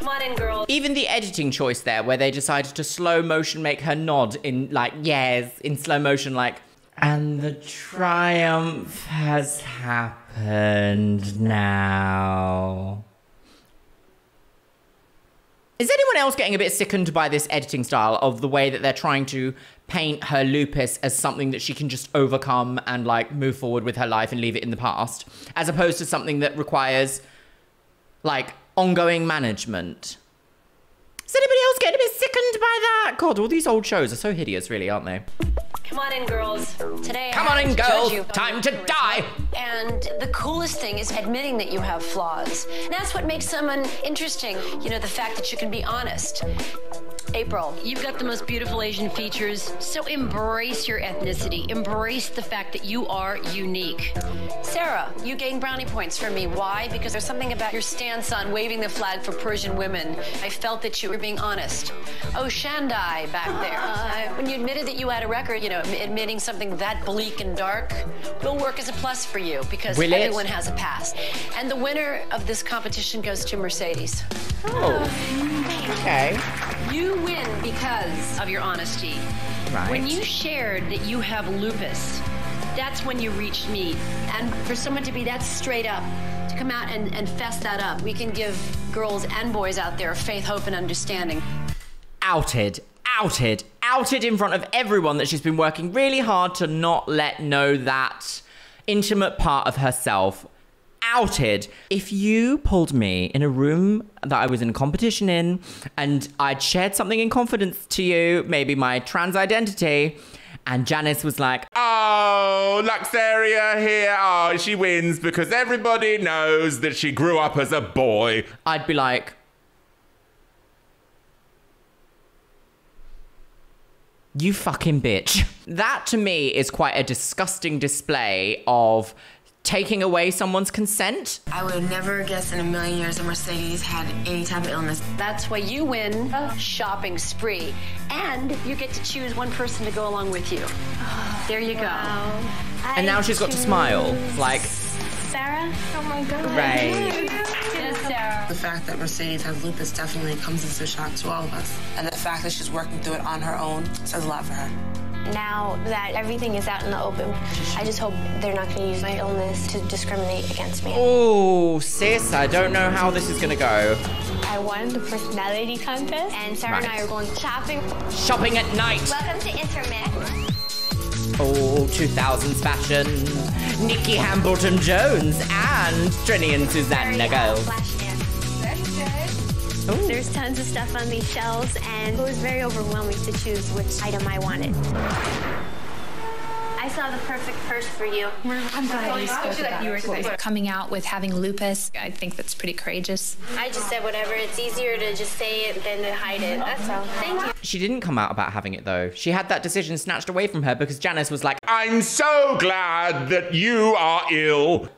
Come on in. Even the editing choice there, where they decided to slow motion make her nod in like, yes, in slow motion, like, and the triumph has happened now. Is anyone else getting a bit sickened by this editing style of the way that they're trying to paint her lupus as something that she can just overcome and like move forward with her life and leave it in the past, as opposed to something that requires like ongoing management? Is anybody else getting a bit sickened by that? God, all these old shows are so hideous, really, aren't they? Come on in, girls. Today, Come I on have in, to girls. you Time to die. And the coolest thing is admitting that you have flaws. And that's what makes someone interesting. You know, the fact that you can be honest. April, you've got the most beautiful Asian features, so embrace your ethnicity. Embrace the fact that you are unique. Sarah, you gain brownie points from me. Why? Because there's something about your stance on waving the flag for Persian women. I felt that you were being honest. Oh, Shandi back there. Uh, when you admitted that you had a record, you know, admitting something that bleak and dark will work as a plus for you because Will it? everyone has a past. And the winner of this competition goes to Mercedes. Oh. Okay. You win because of your honesty. Right. When you shared that you have lupus, that's when you reached me. And for someone to be that straight up, to come out and, and fess that up, we can give girls and boys out there faith, hope, and understanding. outed, outed, outed in front of everyone that she's been working really hard to not let know that intimate part of herself. Outed. If you pulled me in a room that I was in competition in and I'd shared something in confidence to you, maybe my trans identity, And Janice was like, Oh, Luxeria here. Oh, she wins because everybody knows that she grew up as a boy. I'd be like, You fucking bitch. That to me is quite a disgusting display of taking away someone's consent. I would never guess in a million years that Mercedes had any type of illness. That's why you win a shopping spree. And you get to choose one person to go along with you. There you go. And now she's got to smile. Like, Sarah? Oh my god. Right. Yes, Sarah. The fact that Mercedes has lupus definitely comes as a shock to all of us. And the fact that she's working through it on her own says a lot for her. Now that everything is out in the open, I just hope they're not going to use my illness to discriminate against me. oh, sis, I don't know how this is gonna go. I won the personality contest, and Sarah and I Right. are going shopping. Shopping at night. Welcome to Intermix. Oh, 2000s fashion. Nikki Hambleton Jones and Trini and Susanna Girls. There's tons of stuff on these shelves, and it was very overwhelming to choose which item I wanted. I saw the perfect purse for you. I'm glad you spoke about you were coming out with having lupus. I think that's pretty courageous. I just said whatever. It's easier to just say it than to hide it. That's all. Thank you. She didn't come out about having it though. She had that decision snatched away from her because Janice was like, I'm so glad that you are ill.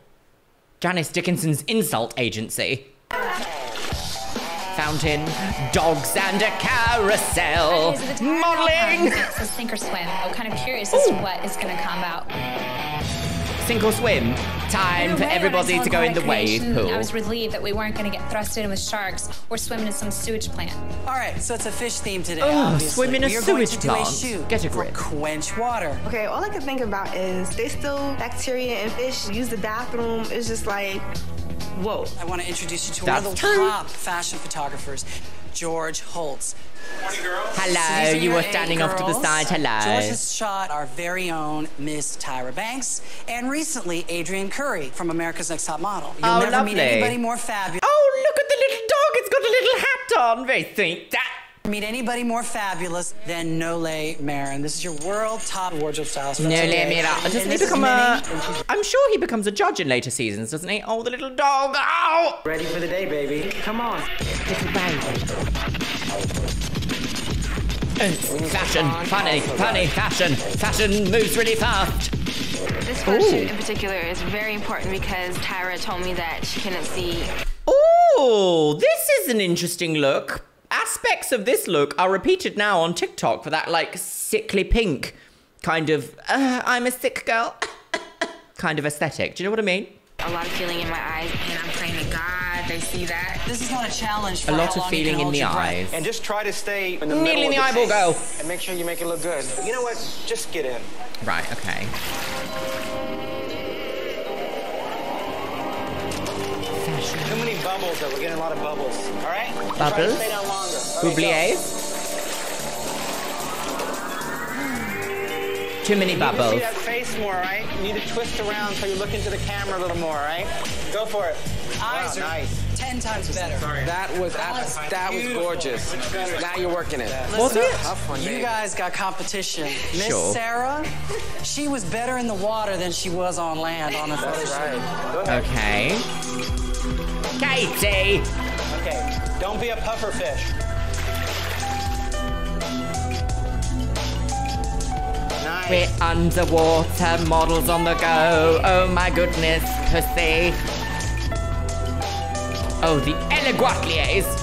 Janice Dickinson's insult agency. Fountain, dogs and a carousel. Modeling. It's a sink or swim. I'm kind of curious as to what is going to come out. Sink or swim. Time for everybody to go in the wave pool. I was relieved that we weren't going to get thrusted in with sharks or swim in some sewage plant. All right, so it's a fish theme today. Oh, obviously. swim in a we sewage to do a shoot Get a grip. Quench water. Okay, all I can think about is they still bacteria and fish use the bathroom. It's just like, whoa. I want to introduce you to That's one of the true. top fashion photographers, George Holz. Hello, These you were standing eight off to the side. Hello. George has shot our very own Miss Tyra Banks and recently Adrianne Curry from America's Next Top Model. You'll Oh, never meet anybody more fabulous. Oh, look at the little dog. It's got a little hat on. Very sweet. That. Meet anybody more fabulous than Nole Marin. This is your world top wardrobe stylist. for No, today. let me out. And Doesn't he become a? Minnie, and she's I'm sure he becomes a judge in later seasons, doesn't he? Oh, the little dog. Ow! Ready for the day, baby. Come on. Little baby. Fashion, funny, funny, fashion. Fashion moves really fast. This Ooh. photo in particular is very important because Tyra told me that she couldn't see Oh, this is an interesting look. Aspects of this look are repeated now on TikTok for that like sickly pink kind of uh, I'm a sick girl kind of aesthetic. Do you know what I mean? a lot of feeling in my eyes, and I'm praying to God they see that. This is not a challenge A lot of feeling in the your breath. eyes. And just try to stay in the Needle middle in of the eyeball, tape girl. And make sure you make it look good. You know what? Just get in. Right, okay. Too many bubbles, though. We're getting a lot of bubbles. All right? Bubbles? stay down longer. Okay. Oubliés? Too many You need to bubbles. see that face more, right? You need to twist around so you look into the camera a little more, right? Go for it. Eyes Wow, are nice. ten times better. That was that, was gorgeous. Now you're working it. Was Listen it? Tough You guys got competition. Miss Sure. Sarah, she was better in the water than she was on land on a photo That's right. Go ahead. Okay. Catie! Okay. Don't be a puffer fish. Nice. We're underwater models on the go. Oh my goodness, pussy. Oh, the Eleguatliers.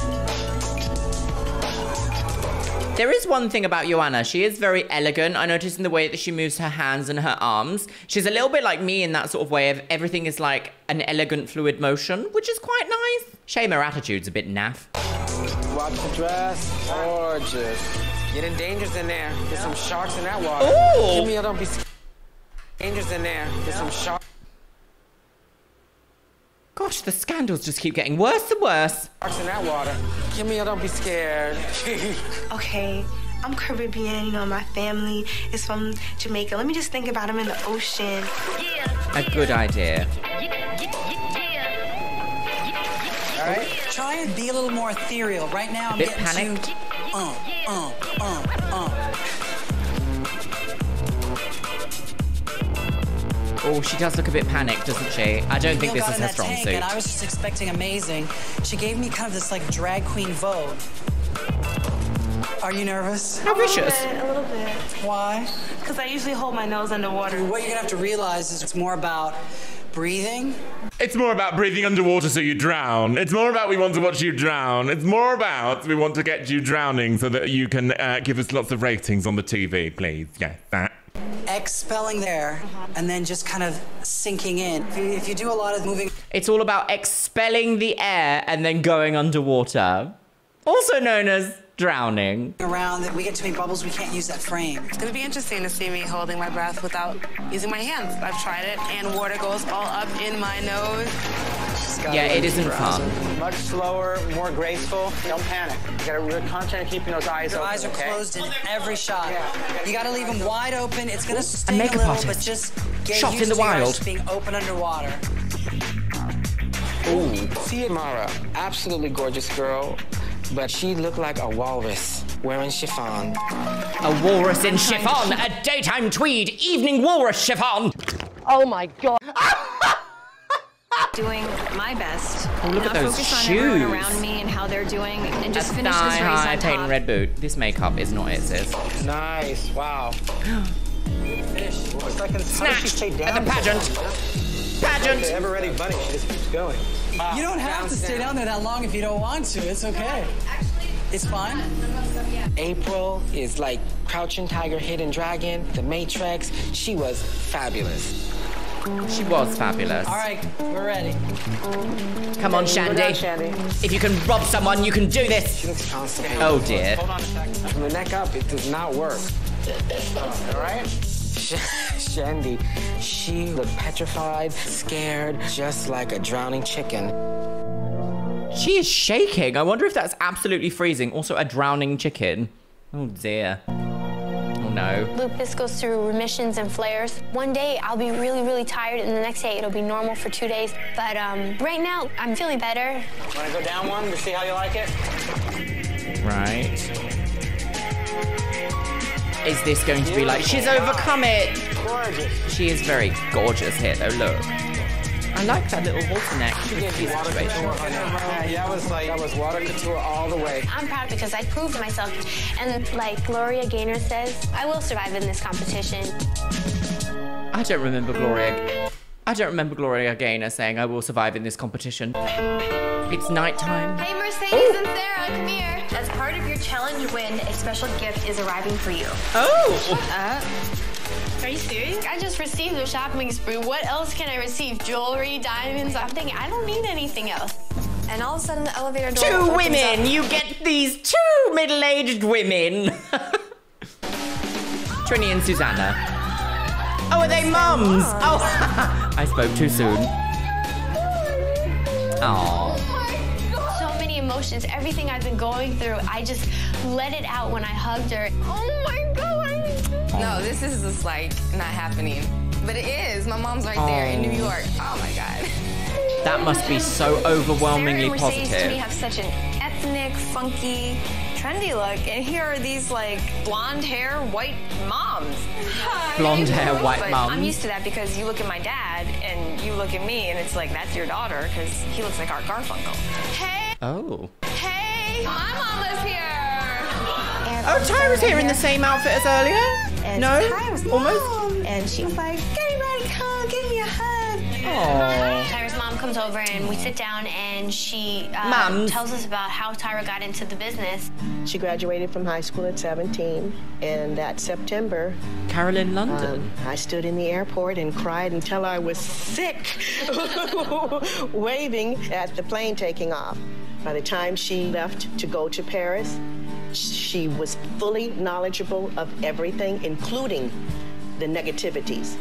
There is one thing about Yoanna. She is very elegant. I notice in the way that she moves her hands and her arms. She's a little bit like me in that sort of way of everything is like an elegant, fluid motion, which is quite nice. Shame her attitude's a bit naff. Watch the dress. Gorgeous. Getting dangerous in there. There's some sharks in that water. Ooh. Give me a don't be scared. Dangers in there. There's some sharks Gosh, the scandals just keep getting worse and worse. in that water. Give me a don't be scared. Okay, I'm Caribbean, you know, my family is from Jamaica. Let me just think about them in the ocean. A good idea. All right. Try and be a little more ethereal. Right now, I'm bit getting panicked. to uh, uh, uh, uh. Oh, she does look a bit panicked, doesn't she? I don't think this is her strong tank, suit. And I was just expecting amazing. She gave me kind of this like drag queen vogue. Are you nervous? How vicious. A little bit. Why? Because I usually hold my nose underwater. What you're gonna have to realize is it's more about breathing. It's more about breathing underwater so you drown. It's more about we want to watch you drown. It's more about we want to get you drowning so that you can uh, give us lots of ratings on the TV, please. Yeah, that. Expelling there, and then just kind of sinking in. If you, if you do a lot of moving It's all about expelling the air and then going underwater. Also known as drowning. around, that we get too many bubbles, we can't use that frame. It's gonna be interesting to see me holding my breath without using my hands. I've tried it, and water goes all up in my nose. Yeah, it isn't fun. Much slower, more graceful. Don't panic. You gotta, we're constantly keeping those eyes Your open. eyes are okay? closed in every shot. You gotta leave them wide open. It's gonna A sting a, makeup little, artist. but just get Shot used in the to your wild. being open underwater. Ooh, Xiomara, absolutely gorgeous girl, but she looked like a walrus wearing chiffon. A walrus in chiffon, a daytime tweed, evening walrus chiffon. Oh my god. Doing my best. Oh, look not at those focus on shoes. around me and how they're doing, and just a finish this race high on Peyton top. red boot. This makeup is not it, sis. Nice, wow. Fish. It's like in, how does she Snatched stay at down? the pageant. Pageant. The ever-ready bunny, she just keeps going. You don't have to stay down there that long if you don't want to. It's okay. Actually, It's fine. April is like Crouching Tiger, Hidden Dragon, The Matrix. She was fabulous. She was fabulous. All right, we're ready. Come on, Shandi. down, Shandi. If you can rob someone, you can do this. She looks constipated. Oh, dear. Hold on a second. From the neck up, it does not work. All right? Shandi, she looked petrified, scared, just like a drowning chicken. She is shaking. I wonder if that's absolutely freezing. Also, a drowning chicken. Oh, dear. Oh, no. Lupus goes through remissions and flares. One day I'll be really, really tired, and the next day it'll be normal for two days. But um, right now I'm feeling better. Want to go down one to see how you like it? Right. Is this going to be like she's overcome it? Gorgeous. She is very gorgeous here, though. Look. I like that little water neck. She gave you water couture on her. Yeah, that was like that was water couture all the way. I'm proud because I proved myself. And like Gloria Gaynor says, I will survive in this competition. I don't remember Gloria. I don't remember Gloria Gaynor saying I will survive in this competition. It's nighttime. Hey, Mercedes and Sarah, come here. As part of your challenge win, a special gift is arriving for you. Oh! Uh, are you serious? I just received a shopping spree. What else can I receive? Jewelry, diamonds? I'm thinking I don't need anything else. And all of a sudden, the elevator door Two women! You get these two middle-aged women. Trini and Susanna. Oh, are they mums? Oh, I spoke too soon. Oh. So many emotions, everything I've been going through, I just let it out when I hugged her. Oh my god! No, oh. this is just like not happening. But it is. My mom's right there in New Oh. York. Oh my God. That must be so overwhelmingly Sarah and Mercedes to me have such an ethnic, funky, trendy look, and here are these like Blonde hair, white moms. Blonde hair, white But mums. I'm used to that because you look at my dad and you look at me, and it's like that's your daughter because he looks like Art Garfunkel. Hey, Oh. hey, my mama's here. Oh, Tyra's here in the same outfit as earlier? And no? Tyra's Almost? mom. And she was like, everybody come, give me a hug. Aww. Tyra's mom comes over and we sit down and she uh, tells us about how Tyra got into the business. She graduated from high school at 17, and that September, Carolyn London. um, I stood in the airport and cried until I was sick, waving at the plane taking off. By the time she left to go to Paris, she was fully knowledgeable of everything, including the negativities.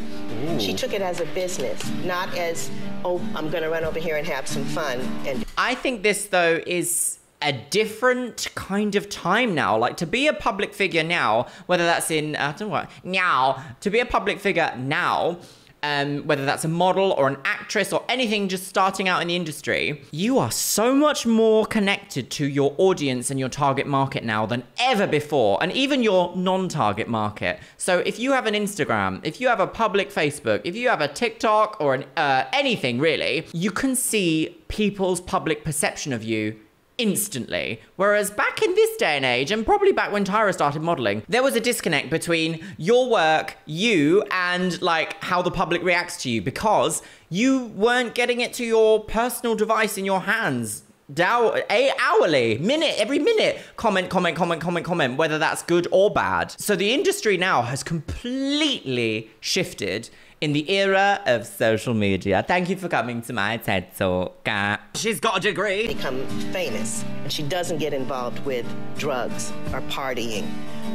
She took it as a business, not as, oh, I'm going to run over here and have some fun. And I think this, though, is a different kind of time now. Like, to be a public figure now, whether that's in, uh, I don't know what, now, to be a public figure now, um, whether that's a model or an actress or anything just starting out in the industry, you are so much more connected to your audience and your target market now than ever before, and even your non target market. So if you have an Instagram, if you have a public Facebook, if you have a TikTok or an, uh, anything really, you can see people's public perception of you instantly. Whereas back in this day and age, and probably back when Tyra started modeling, there was a disconnect between your work, you, and like how the public reacts to you because you weren't getting it to your personal device in your hands. Dow- a hourly, minute, every minute, comment, comment, comment, comment, comment, whether that's good or bad. So the industry now has completely shifted in the era of social media. Thank you for coming to my TED Talk. Uh, She's got a degree. Become famous, and she doesn't get involved with drugs or partying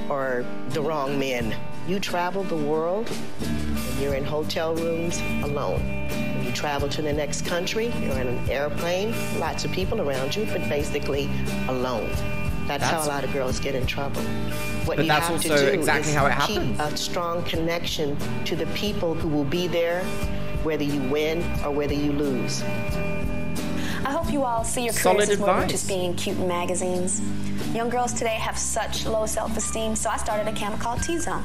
or the wrong men. You travel the world, and you're in hotel rooms alone. When you travel to the next country, you're in an airplane, lots of people around you, but basically alone. That's, how a lot of girls get in trouble. What But you that's have to do exactly is how it keep a strong connection to the people who will be there, whether you win or whether you lose. I hope you all see your Solid careers as more than just being cute in magazines. Young girls today have such low self-esteem, so I started a camp called T-Zone.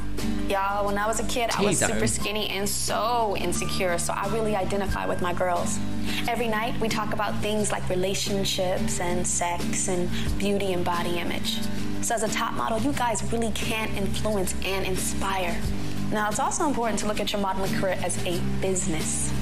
Y'all, when I was a kid, I was super skinny and so insecure, so I really identify with my girls. Every night, we talk about things like relationships and sex and beauty and body image. So as a top model, you guys really can influence and inspire. Now, it's also important to look at your modeling career as a business.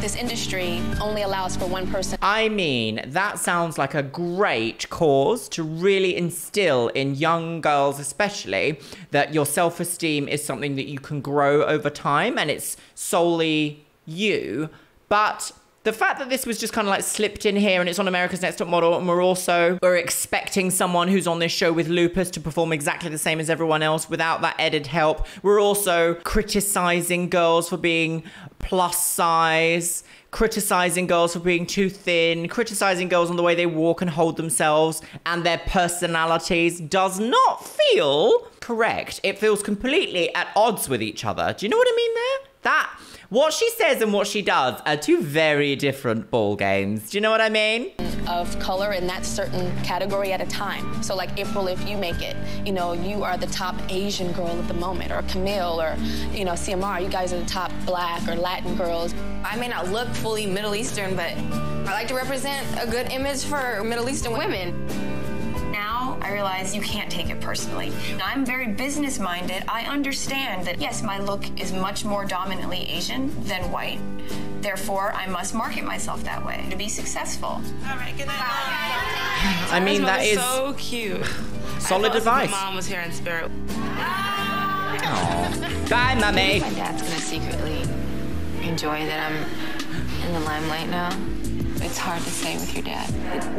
This industry only allows for one person. I mean, that sounds like a great cause to really instill in young girls, especially, that your self esteem is something that you can grow over time and it's solely you. But the fact that this was just kind of like slipped in here and it's on America's Next Top Model, and we're also we're expecting someone who's on this show with lupus to perform exactly the same as everyone else without that added help. We're also criticizing girls for being plus size, criticizing girls for being too thin, criticizing girls on the way they walk and hold themselves and their personalities does not feel correct. It feels completely at odds with each other. Do you know what I mean there? That what she says and what she does are two very different ball games. Do you know what I mean? of color in that certain category at a time. So like April, if you make it, you know, you are the top Asian girl at the moment, or Camille, or, you know, CMR, you guys are the top black or Latin girls. I may not look fully Middle Eastern, but I like to represent a good image for Middle Eastern women. Now I realize you can't take it personally. I'm very business minded. I understand that, yes, my look is much more dominantly Asian than white. Therefore, I must market myself that way to be successful. All right, good night. I mean, that is so cute. solid I advice. My mom was here in spirit. Bye, mummy. My dad's gonna secretly enjoy that I'm in the limelight now. It's hard to say with your dad.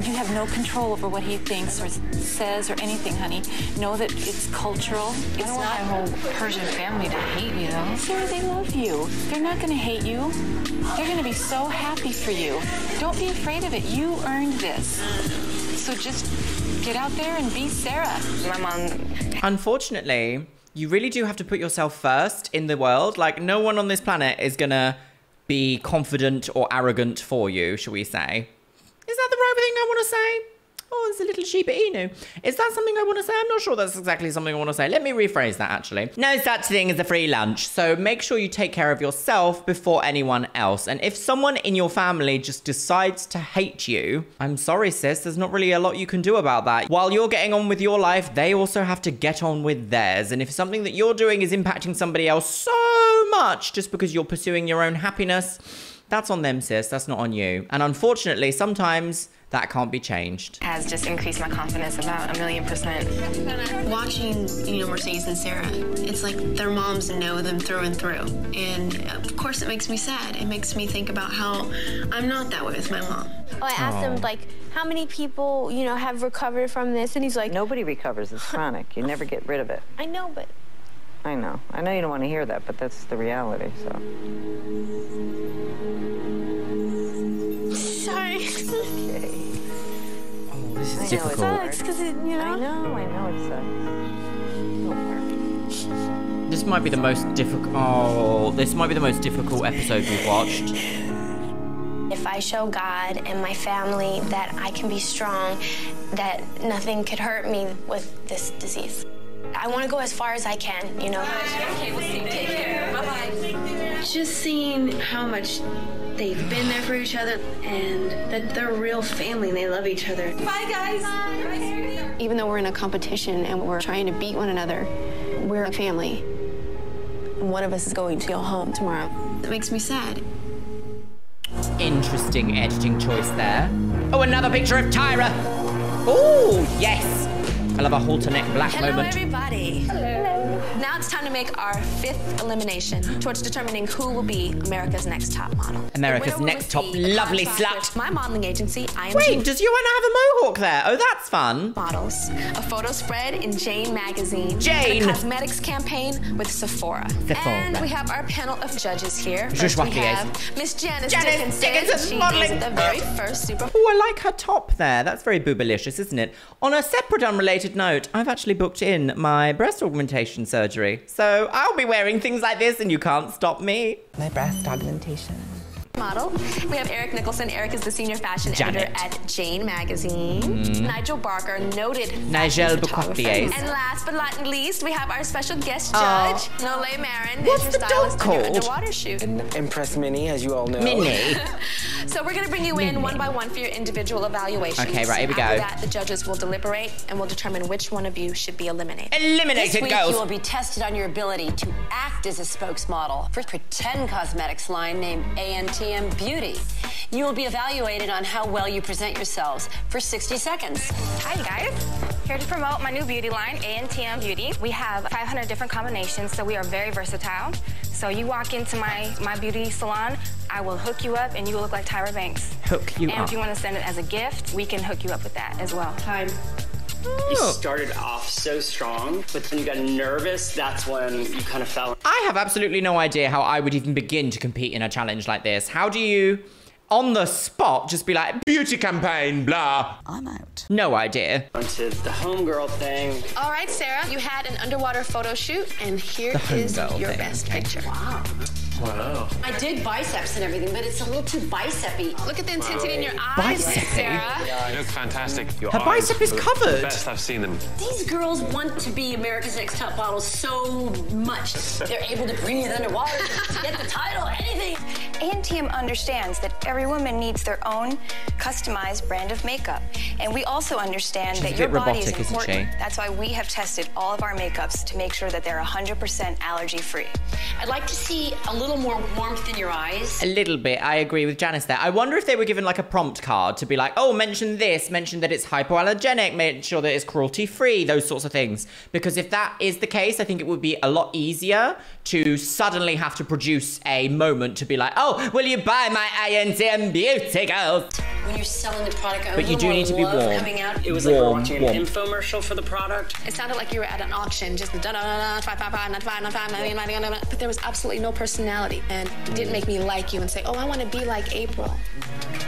You have no control over what he thinks or says or anything, honey. Know that it's cultural. It's I don't want my whole Persian family to hate me, though. Sarah, they love you. They're not going to hate you. They're going to be so happy for you. Don't be afraid of it. You earned this. So just get out there and be Sarah. My mom Unfortunately, you really do have to put yourself first in the world. Like, no one on this planet is gonna be confident or arrogant for you, shall we say. Is that the right thing I want to say? Oh, it's a little Shiba Inu. Is that something I want to say? I'm not sure that's exactly something I want to say. Let me rephrase that actually. No such thing as a free lunch. So make sure you take care of yourself before anyone else. And if someone in your family just decides to hate you, I'm sorry, sis, there's not really a lot you can do about that. While you're getting on with your life, they also have to get on with theirs. And if something that you're doing is impacting somebody else so much just because you're pursuing your own happiness, that's on them, sis. That's not on you. And unfortunately, sometimes that can't be changed. has just increased my confidence about a million percent. Watching, you know, Mercedes and Sarah, it's like their moms know them through and through. And of course, it makes me sad. It makes me think about how I'm not that way with my mom. Oh, I asked him, oh. like, how many people, you know, have recovered from this? And he's like, Nobody recovers. It's chronic. You never get rid of it. I know, but I know. I know you don't want to hear that, but that's the reality, so. This I is know difficult. it's hard. because, you know. I know, I know it sucks. Don't worry. This might be the most difficult. Oh, this might be the most difficult episode we've watched. If I show God and my family that I can be strong, that nothing could hurt me with this disease. I want to go as far as I can, you know. Okay, we'll see. Take care. Bye bye. Just seeing how much they've been there for each other and that they're real family and they love each other. Bye, guys. Even though we're in a competition and we're trying to beat one another, we're a family. One of us is going to go home tomorrow. That makes me sad. Interesting editing choice there. Oh, another picture of Tyra. Oh, yes. I love a halter neck black Hello, moment. everybody. Hello. Now it's time to make our fifth elimination towards determining who will be America's next top model. America's The winner will next top lovely slut. My modeling agency, IMG. Wait, does Yoanna have a mohawk there? Oh, that's fun. Models. A photo spread in Jane magazine. Jane. A cosmetics campaign with Sephora. Sephora. And we have our panel of judges here. First we have Miss Janice, Janice Dickinson. Dickinson She modeling. is the very first super. Oh, I like her top there. That's very boobalicious, isn't it? On a separate, unrelated note, I've actually booked in my breast augmentation surgery. So I'll be wearing things like this and you can't stop me. My breast augmentation. Model. We have Eric Nicholson. Eric is the senior fashion Janet. editor at Jane Magazine. Mm. Nigel Barker, noted Nigel fashion photographer. And last but not least, we have our special guest Oh. judge, Nole Marin. What's is your the stylist dog called? underwater shoot. And Impress Minnie, as you all know. Minnie. So we're going to bring you in one by one for your individual evaluation. Okay, right, here we After go. that, the judges will deliberate and will determine which one of you should be eliminated. Eliminated This week girls. you will be tested on your ability to act as a spokesmodel for pretend cosmetics line named ANTM Beauty. You will be evaluated on how well you present yourselves for 60 seconds. Hi, you guys. Here to promote my new beauty line, ANTM Beauty. We have 500 different combinations, so we are very versatile. So you walk into my, my beauty salon, I will hook you up and you will look like Tyra Banks. Hook you and up. if you want to send it as a gift, we can hook you up with that as well. Time. You oh. started off so strong, but then you got nervous. That's when you kind of fell. I have absolutely no idea how I would even begin to compete in a challenge like this. How do you, on the spot, just be like, beauty campaign, blah? I'm out. No idea. Onto the homegirl thing. All right, Sarah, you had an underwater photo shoot, and here The is homegirl your thing, best okay. picture. Wow. Wow. I did biceps and everything, but it's a little too bicep-y. Look at the intensity in your eyes, Bicep-y? Sarah. You look fantastic. Your Her bicep is covered. The best I've seen them. These girls want to be America's Next Top Model so much. They're able to bring it underwater to get the title, anything. ANTM understands that every woman needs their own customized brand of makeup. And we also understand She's that your body is robotic, isn't important. That's why we have tested all of our makeups to make sure that they're 100% allergy free. I'd like to see a little more warmth in your eyes. A little bit. I agree with Janice there. I wonder if they were given like a prompt card to be like, oh, mention this, mention that it's hypoallergenic, make sure that it's cruelty free, those sorts of things. Because if that is the case, I think it would be a lot easier to suddenly have to produce a moment to be like, oh, will you buy my ANTM beauty girls? When you're selling the product, But you do need to be love warm. Coming out. It was like we were watching warm. an infomercial for the product. It sounded like you were at an auction, just da da da da, five five five, not five, not five. But there was absolutely no personality, and it didn't make me like you and say, "Oh, I want to be like April."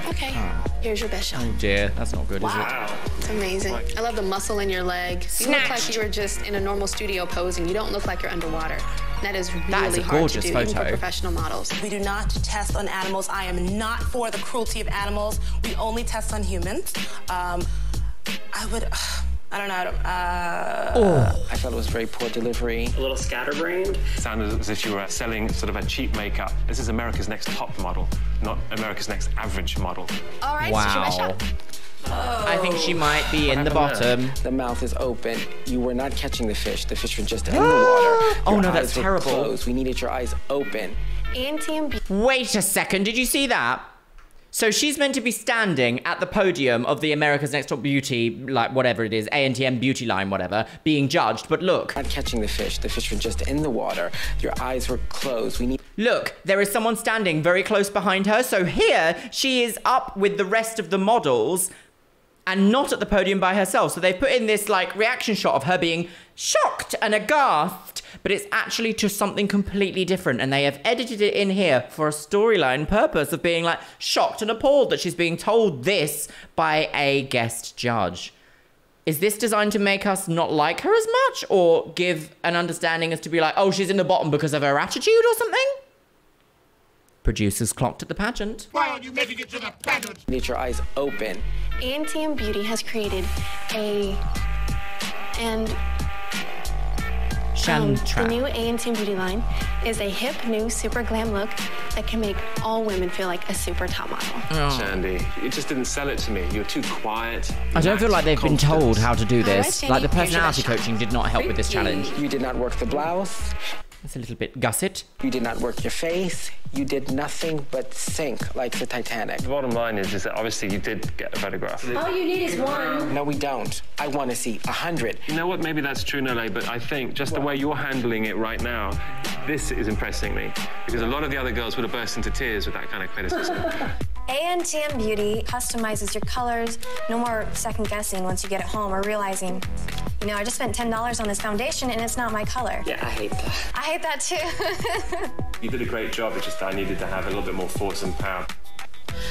Okay, here's your best shot. Oh dear, that's not good, is Wow, it's amazing. I love the muscle in your leg. You look like you were just in a normal studio posing. You don't look like you're underwater. That is really That is a hard gorgeous to do, even for professional models. We do not test on animals. I am not for the cruelty of animals. We only test on humans. Um, I would, I don't know. I don't- Uh, I felt it was very poor delivery. A little scatterbrained. Sounded as if you were selling sort of a cheap makeup. This is America's Next Top Model, not America's Next Average Model. All right, here's your best Wow. shot. I think she might be in the happened there? bottom. The mouth is open. You were not catching the fish. The fish were just in the water. Oh, Your no, that's eyes were terrible. Closed. We needed your eyes open. ANTM Wait a second, did you see that? So she's meant to be standing at the podium of the America's Next Top Beauty, like whatever it is, ANTM beauty line, whatever, being judged. But look, I'm catching the fish. The fish were just in the water. Your eyes were closed. We need. look, there is someone standing very close behind her. So here she is up with the rest of the models and not at the podium by herself. So they've put in this like reaction shot of her being shocked and aghast, but it's actually to something completely different. And they have edited it in here for a storyline purpose of being like shocked and appalled that she's being told this by a guest judge. Is this designed to make us not like her as much or give an understanding as to be like, oh, she's in the bottom because of her attitude or something? Producers clocked at the pageant. Why aren't you making it to the pageant? Need your eyes open. ANTM Beauty has created a and um, the Shantra. new ANTM Beauty line is a hip, new, super glam look that can make all women feel like a super top model. Shandi, you just didn't sell it to me. You're too quiet. I don't feel like they've been told how to do this. Sandy, Like the personality coaching did not help with this challenge. You did not work the blouse. It's a little bit gusset. You did not work your face. You did nothing but sink like the Titanic. The bottom line is, is that obviously you did get a photograph. All you need is one. No, we don't. I want to see a hundred. You know what? Maybe that's true, Nole, but I think just the way you're handling it right now, this is impressing me. Because a lot of the other girls would have burst into tears with that kind of criticism. ANTM Beauty customizes your colors. No more second guessing once you get it home or realizing, you know, I just spent $10 on this foundation and it's not my color. Yeah, I hate that. I hate that too. you did a great job, it's just that I needed to have a little bit more force and power.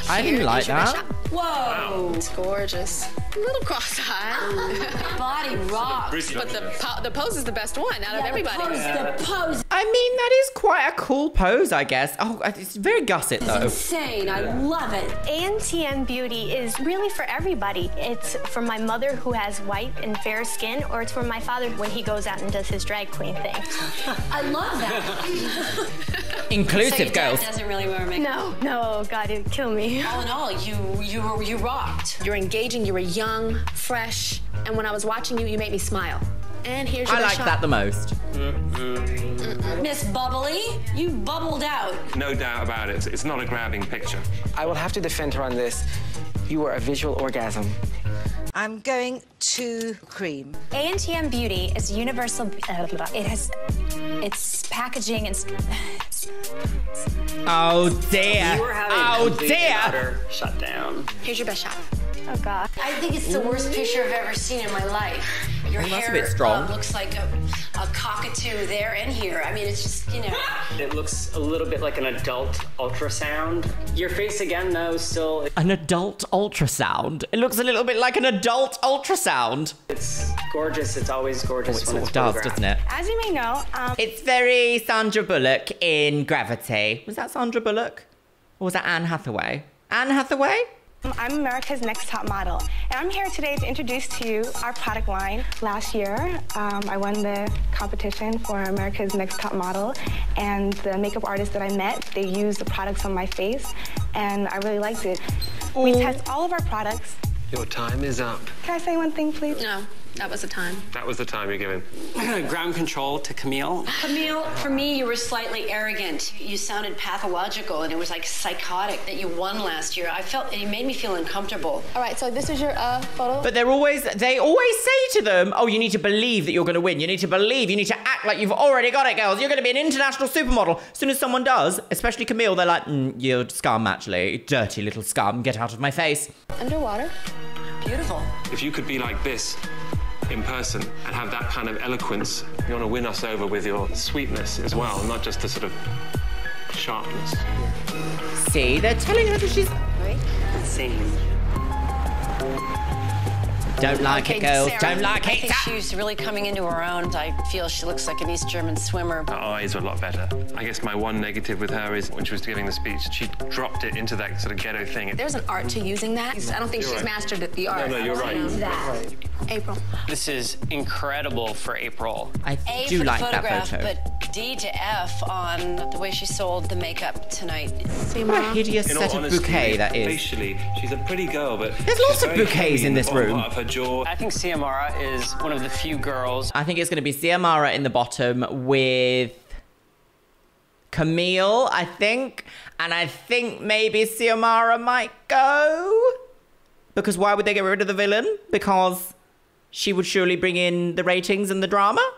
I didn't like Here's your best that. shot. Whoa, it's gorgeous. A little cross-eyed. Body rocks. But the po- the pose is the best one out of Yeah, the everybody. pose, the pose I mean, that is quite a cool pose, I guess. Oh, uh, it's very gusset is though. insane. I love it. ANTM Beauty is really for everybody. It's for my mother who has white and fair skin, or it's for my father when he goes out and does his drag queen thing. I love that. Inclusive so your dad girls. doesn't really wear makeup. No, no, God, it'd kill me. All in all, you you were- you rocked. You're engaging. You were young, fresh, and when I was watching you, you made me smile. And here's your I like shot. that the most. Miss Bubbly, you bubbled out. No doubt about it, it's not a grabbing picture. I will have to defend her on this. You were a visual orgasm. I'm going to cream. ANTM Beauty is universal. Uh, it has its packaging and. Oh dear. You were having Oh complete dear. shut down. Here's your best shot. Oh God. I think it's the worst picture I've ever seen in my life. Your Well, that's a hair bit strong. uh, looks like a, a cockatoo there and here. I mean, it's just, you know. It looks a little bit like an adult ultrasound. Your face again, though, still An adult ultrasound. It looks a little bit like an adult ultrasound. it's gorgeous. It's always gorgeous Oh, it sort of does, doesn't it? As you may know, um, It's very Sandra Bullock in Gravity. Was that Sandra Bullock? Or was that Anne Hathaway? Anne Hathaway? I'm America's Next Top Model, and I'm here today to introduce to you our product line. Last year, um, I won the competition for America's Next Top Model, and the makeup artist that I met, they used the products on my face, and I really liked it. We test all of our products. Your time is up. Can I say one thing, please? No, that was the time. That was the time you're given. Ground control to Camille. Camille, for me, you were slightly arrogant. You sounded pathological, and it was like psychotic that you won last year. I felt it made me feel uncomfortable. All right, so this is your uh, photo. But they're always, they always say to them, oh, you need to believe that you're going to win. You need to believe. You need to act like you've already got it, girls. You're going to be an international supermodel. As soon as someone does, especially Camille, they're like, mm, you're scum, actually. Dirty little scum. Get out of my face. Underwater. Beautiful. If you could be like this in person and have that kind of eloquence, you want to win us over with your sweetness as well, not just the sort of sharpness. See, they're telling her that she's. Insane. Don't like Okay, it, girls. Sarah, Don't like I it. think she's really coming into her own. I feel she looks like an East German swimmer. Her eyes are a lot better. I guess my one negative with her is when she was giving the speech, she dropped it into that sort of ghetto thing. There's an art to using that. I don't think You're she's right. mastered the art. No, no, you're right. That. April. This is incredible for April. I A do for the like that photograph, photo. but D to F on the way she sold the makeup tonight. What a hideous In set of honesty, bouquet that is. Facially, she's a pretty girl, but There's lots of bouquets in this room. of her jaw. I think Xiomara is one of the few girls. I think it's going to be Xiomara in the bottom with Camille, I think. And I think maybe Xiomara might go. Because why would they get rid of the villain? Because she would surely bring in the ratings and the drama?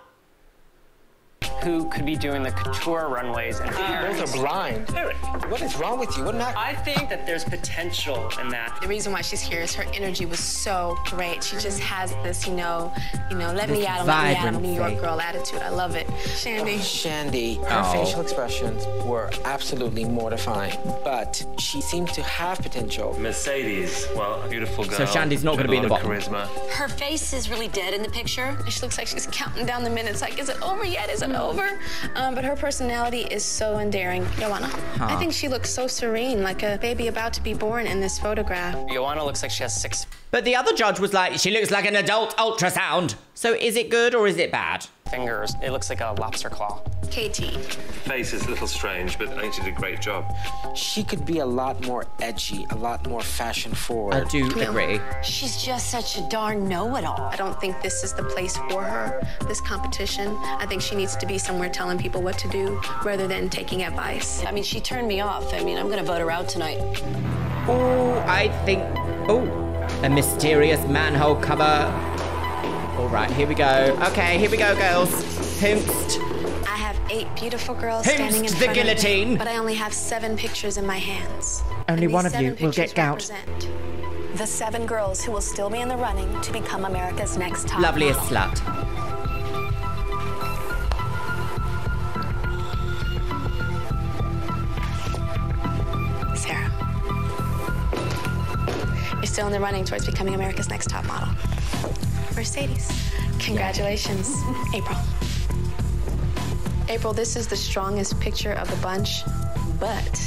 Who could be doing the couture runways and ah, Paris. Both are blind. Eric, What is wrong with you? What not? I think that there's potential in that. The reason why she's here is her energy was so great. She just has this, you know, you know, let me This at 'em, let me at 'em, New York girl attitude. I love it. Shandi. Shandi, her Oh. facial expressions were absolutely mortifying, but she seemed to have potential. Mercedes, well, a beautiful girl. So Shandi's not gonna be in the of Charisma. Her face is really dead in the picture. She looks like she's counting down the minutes. Like, is it over yet? Is it over? Um, but her personality is so endearing. Yoanna, I think she looks so serene, like a baby about to be born in this photograph. Yoanna looks like she has six But the other judge was like, she looks like an adult ultrasound. So is it good or is it bad? Fingers. It looks like a lobster claw. Catie. Face is a little strange, but I think she did a great job. She could be a lot more edgy, a lot more fashion forward. I do agree. She's just such a darn know-it-all. I don't think this is the place for her, this competition. I think she needs to be somewhere telling people what to do rather than taking advice. I mean, she turned me off. I mean, I'm gonna vote her out tonight. Oh, I think. Oh, a mysterious manhole cover. All right, here we go. Okay, here we go, girls. Himst. I have eight beautiful girls Himst standing in the front of me, guillotine. but I only have seven pictures in my hands. Only one of you will get pictures gout. The seven girls who will still be in the running to become America's next top Loveliest model. slut. Sarah. You're still in the running towards becoming America's next top model. Mercedes. Congratulations, April. April, this is the strongest picture of the bunch, but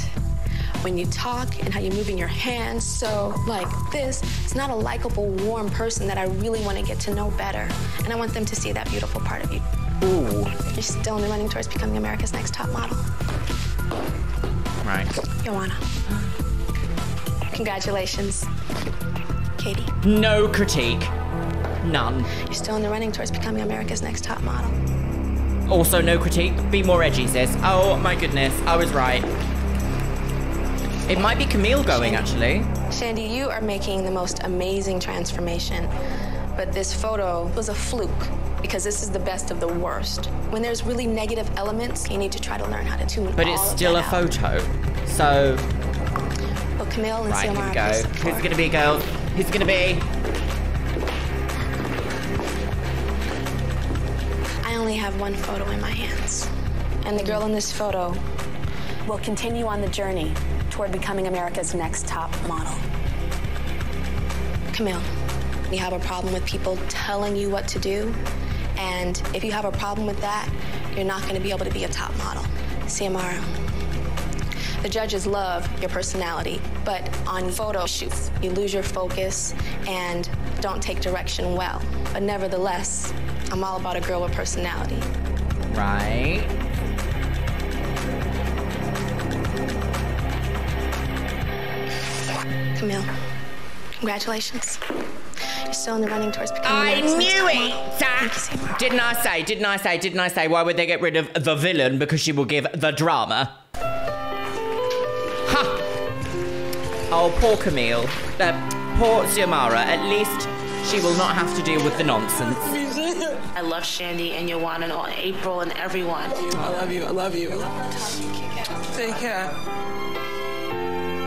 when you talk and how you're moving your hands so like this, it's not a likable, warm person that I really want to get to know better. And I want them to see that beautiful part of you. Ooh. You're still in the running towards becoming America's next top model. Right. Yoanna. Congratulations, Catie. No critique. None. You're still in the running towards becoming America's next top model. Also, no critique. Be more edgy, sis. Oh my goodness, I was right. It might be Camille going, actually. Shandi, you are making the most amazing transformation. But this photo was a fluke because this is the best of the worst. When there's really negative elements, you need to try to learn how to tune But all it's still a out. photo. So, Well, Camille and right, here we Xiomara, go. Who's it gonna be, girls? Who's it gonna be? Only have one photo in my hands. And the girl in this photo will continue on the journey toward becoming America's next top model. Camille, you have a problem with people telling you what to do. And if you have a problem with that, you're not going to be able to be a top model. Xiomara, the judges love your personality, but on photo shoots, you lose your focus and don't take direction well. But nevertheless, I'm all about a girl with personality. Right. Camille, congratulations. You're still in the running towards becoming I America's next knew it! model. Zach. Didn't I say, didn't I say, didn't I say, why would they get rid of the villain? Because she will give the drama. Ha! Oh, poor Camille. Uh, poor Xiomara. At least she will not have to deal with the nonsense. I love Shandi and Yoanna and all- April and everyone. I love you. I love you. Take care.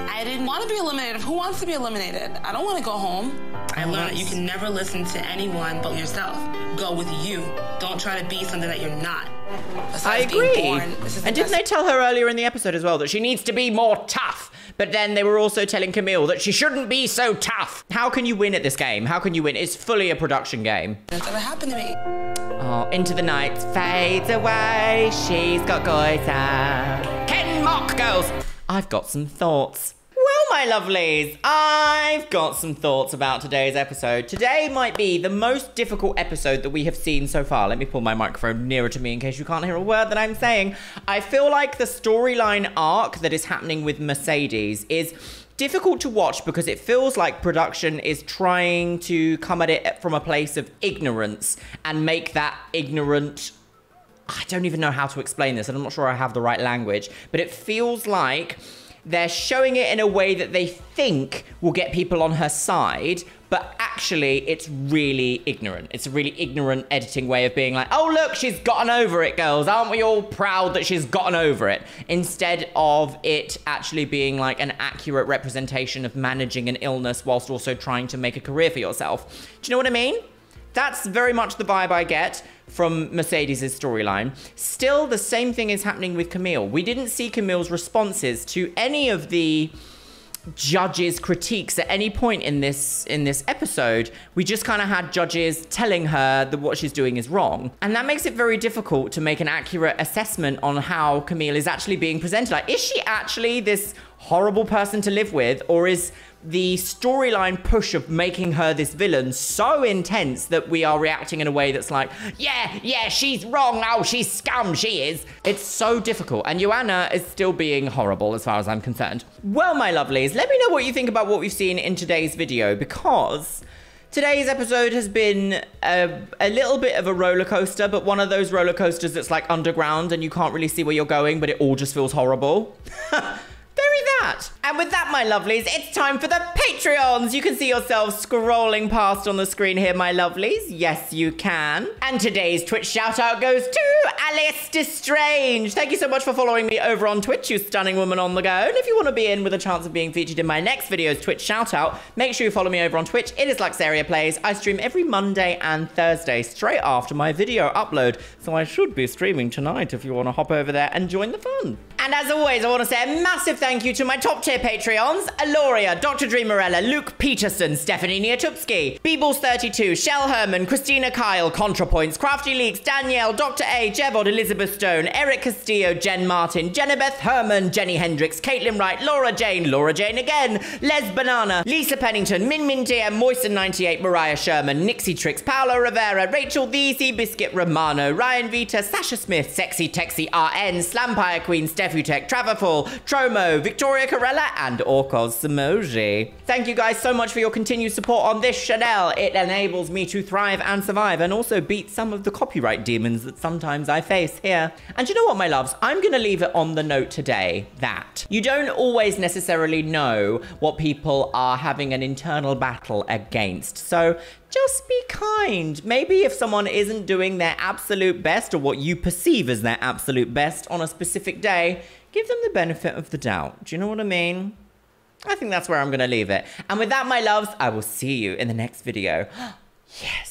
I didn't want to be eliminated. Who wants to be eliminated? I don't want to go home. I learned that you can never listen to anyone but yourself. Go with you. Don't try to be something that you're not. I Besides being agree. born, this is the And didn't best- they tell her earlier in the episode as well that she needs to be more tough? But then they were also telling Camille that she shouldn't be so tough. How can you win at this game? How can you win? It's fully a production game. That's happened to me. Oh, into the night fades away. She's got goiter. Ken Mock girls. I've got some thoughts. My lovelies, I've got some thoughts about today's episode. Today might be the most difficult episode that we have seen so far. Let me pull my microphone nearer to me in case you can't hear a word that I'm saying. I feel like the storyline arc that is happening with Mercedes is difficult to watch because it feels like production is trying to come at it from a place of ignorance and make that ignorant I don't even know how to explain this, and I'm not sure I have the right language, but it feels like they're showing it in a way that they think will get people on her side, but actually it's really ignorant. It's a really ignorant editing way of being like, oh, look, she's gotten over it, girls. Aren't we all proud that she's gotten over it? Instead of it actually being like an accurate representation of managing an illness whilst also trying to make a career for yourself. Do you know what I mean? That's very much the vibe I get from Mercedes' storyline. Still, the same thing is happening with Camille. We didn't see Camille's responses to any of the judges critiques at any point in this in this episode we just kind of had judges telling her that what she's doing is wrong and that makes it very difficult to make an accurate assessment on how camille is actually being presented like is she actually this horrible person to live with or is the storyline push of making her this villain so intense that we are reacting in a way that's like, yeah, yeah, she's wrong. Oh, she's scum. She is. It's so difficult. And Yoanna is still being horrible as far as I'm concerned. Well, my lovelies, let me know what you think about what we've seen in today's video because Today's episode has been a, a, little bit of a roller coaster, but one of those roller coasters that's like underground and you can't really see where you're going, but it all just feels horrible. That. And with that, my lovelies, it's time for the Patreons. You can see yourselves scrolling past on the screen here, my lovelies. Yes, you can. And today's Twitch shout out goes to Alice Destrange. Thank you so much for following me over on Twitch, you stunning woman on the go. And if you want to be in with a chance of being featured in my next video's Twitch shout out, make sure you follow me over on Twitch. It is Luxeria Plays. I stream every Monday and Thursday straight after my video upload. So I should be streaming tonight if you want to hop over there and join the fun. And as always, I want to say a massive thank you to my top tier Patreons, Aloria, Dr. Dreamerella, Luke Peterson, Stephanie Niatupski, Beebles32, Shell Herman, Christina Kyle, ContraPoints, Crafty Leaks, Danielle, Dr. A, Jevod, Elizabeth Stone, Eric Castillo, Jen Martin, Jennabeth Herman, Jenny Hendricks, Caitlin Wright, Laura Jane, Laura Jane again, Les Banana, Lisa Pennington, Min Min DM, Moisten98, Mariah Sherman, Nixie Tricks, Paolo Rivera, Rachel Easy Biscuit Romano, Ryan Vita, Sasha Smith, Sexy Texy RN, Slampire Queen, Steph Tech, Traverful, Tromo, Victoria Corella, and Orkos Samoji. Thank you guys so much for your continued support on this Chanel. It enables me to thrive and survive and also beat some of the copyright demons that sometimes I face here. And you know what, my loves? I'm going to leave it on the note today that you don't always necessarily know what people are having an internal battle against. So just be kind. Maybe if someone isn't doing their absolute best or what you perceive as their absolute best on a specific day, give them the benefit of the doubt. Do you know what I mean? I think that's where I'm going to leave it. And with that, my loves, I will see you in the next video. yes.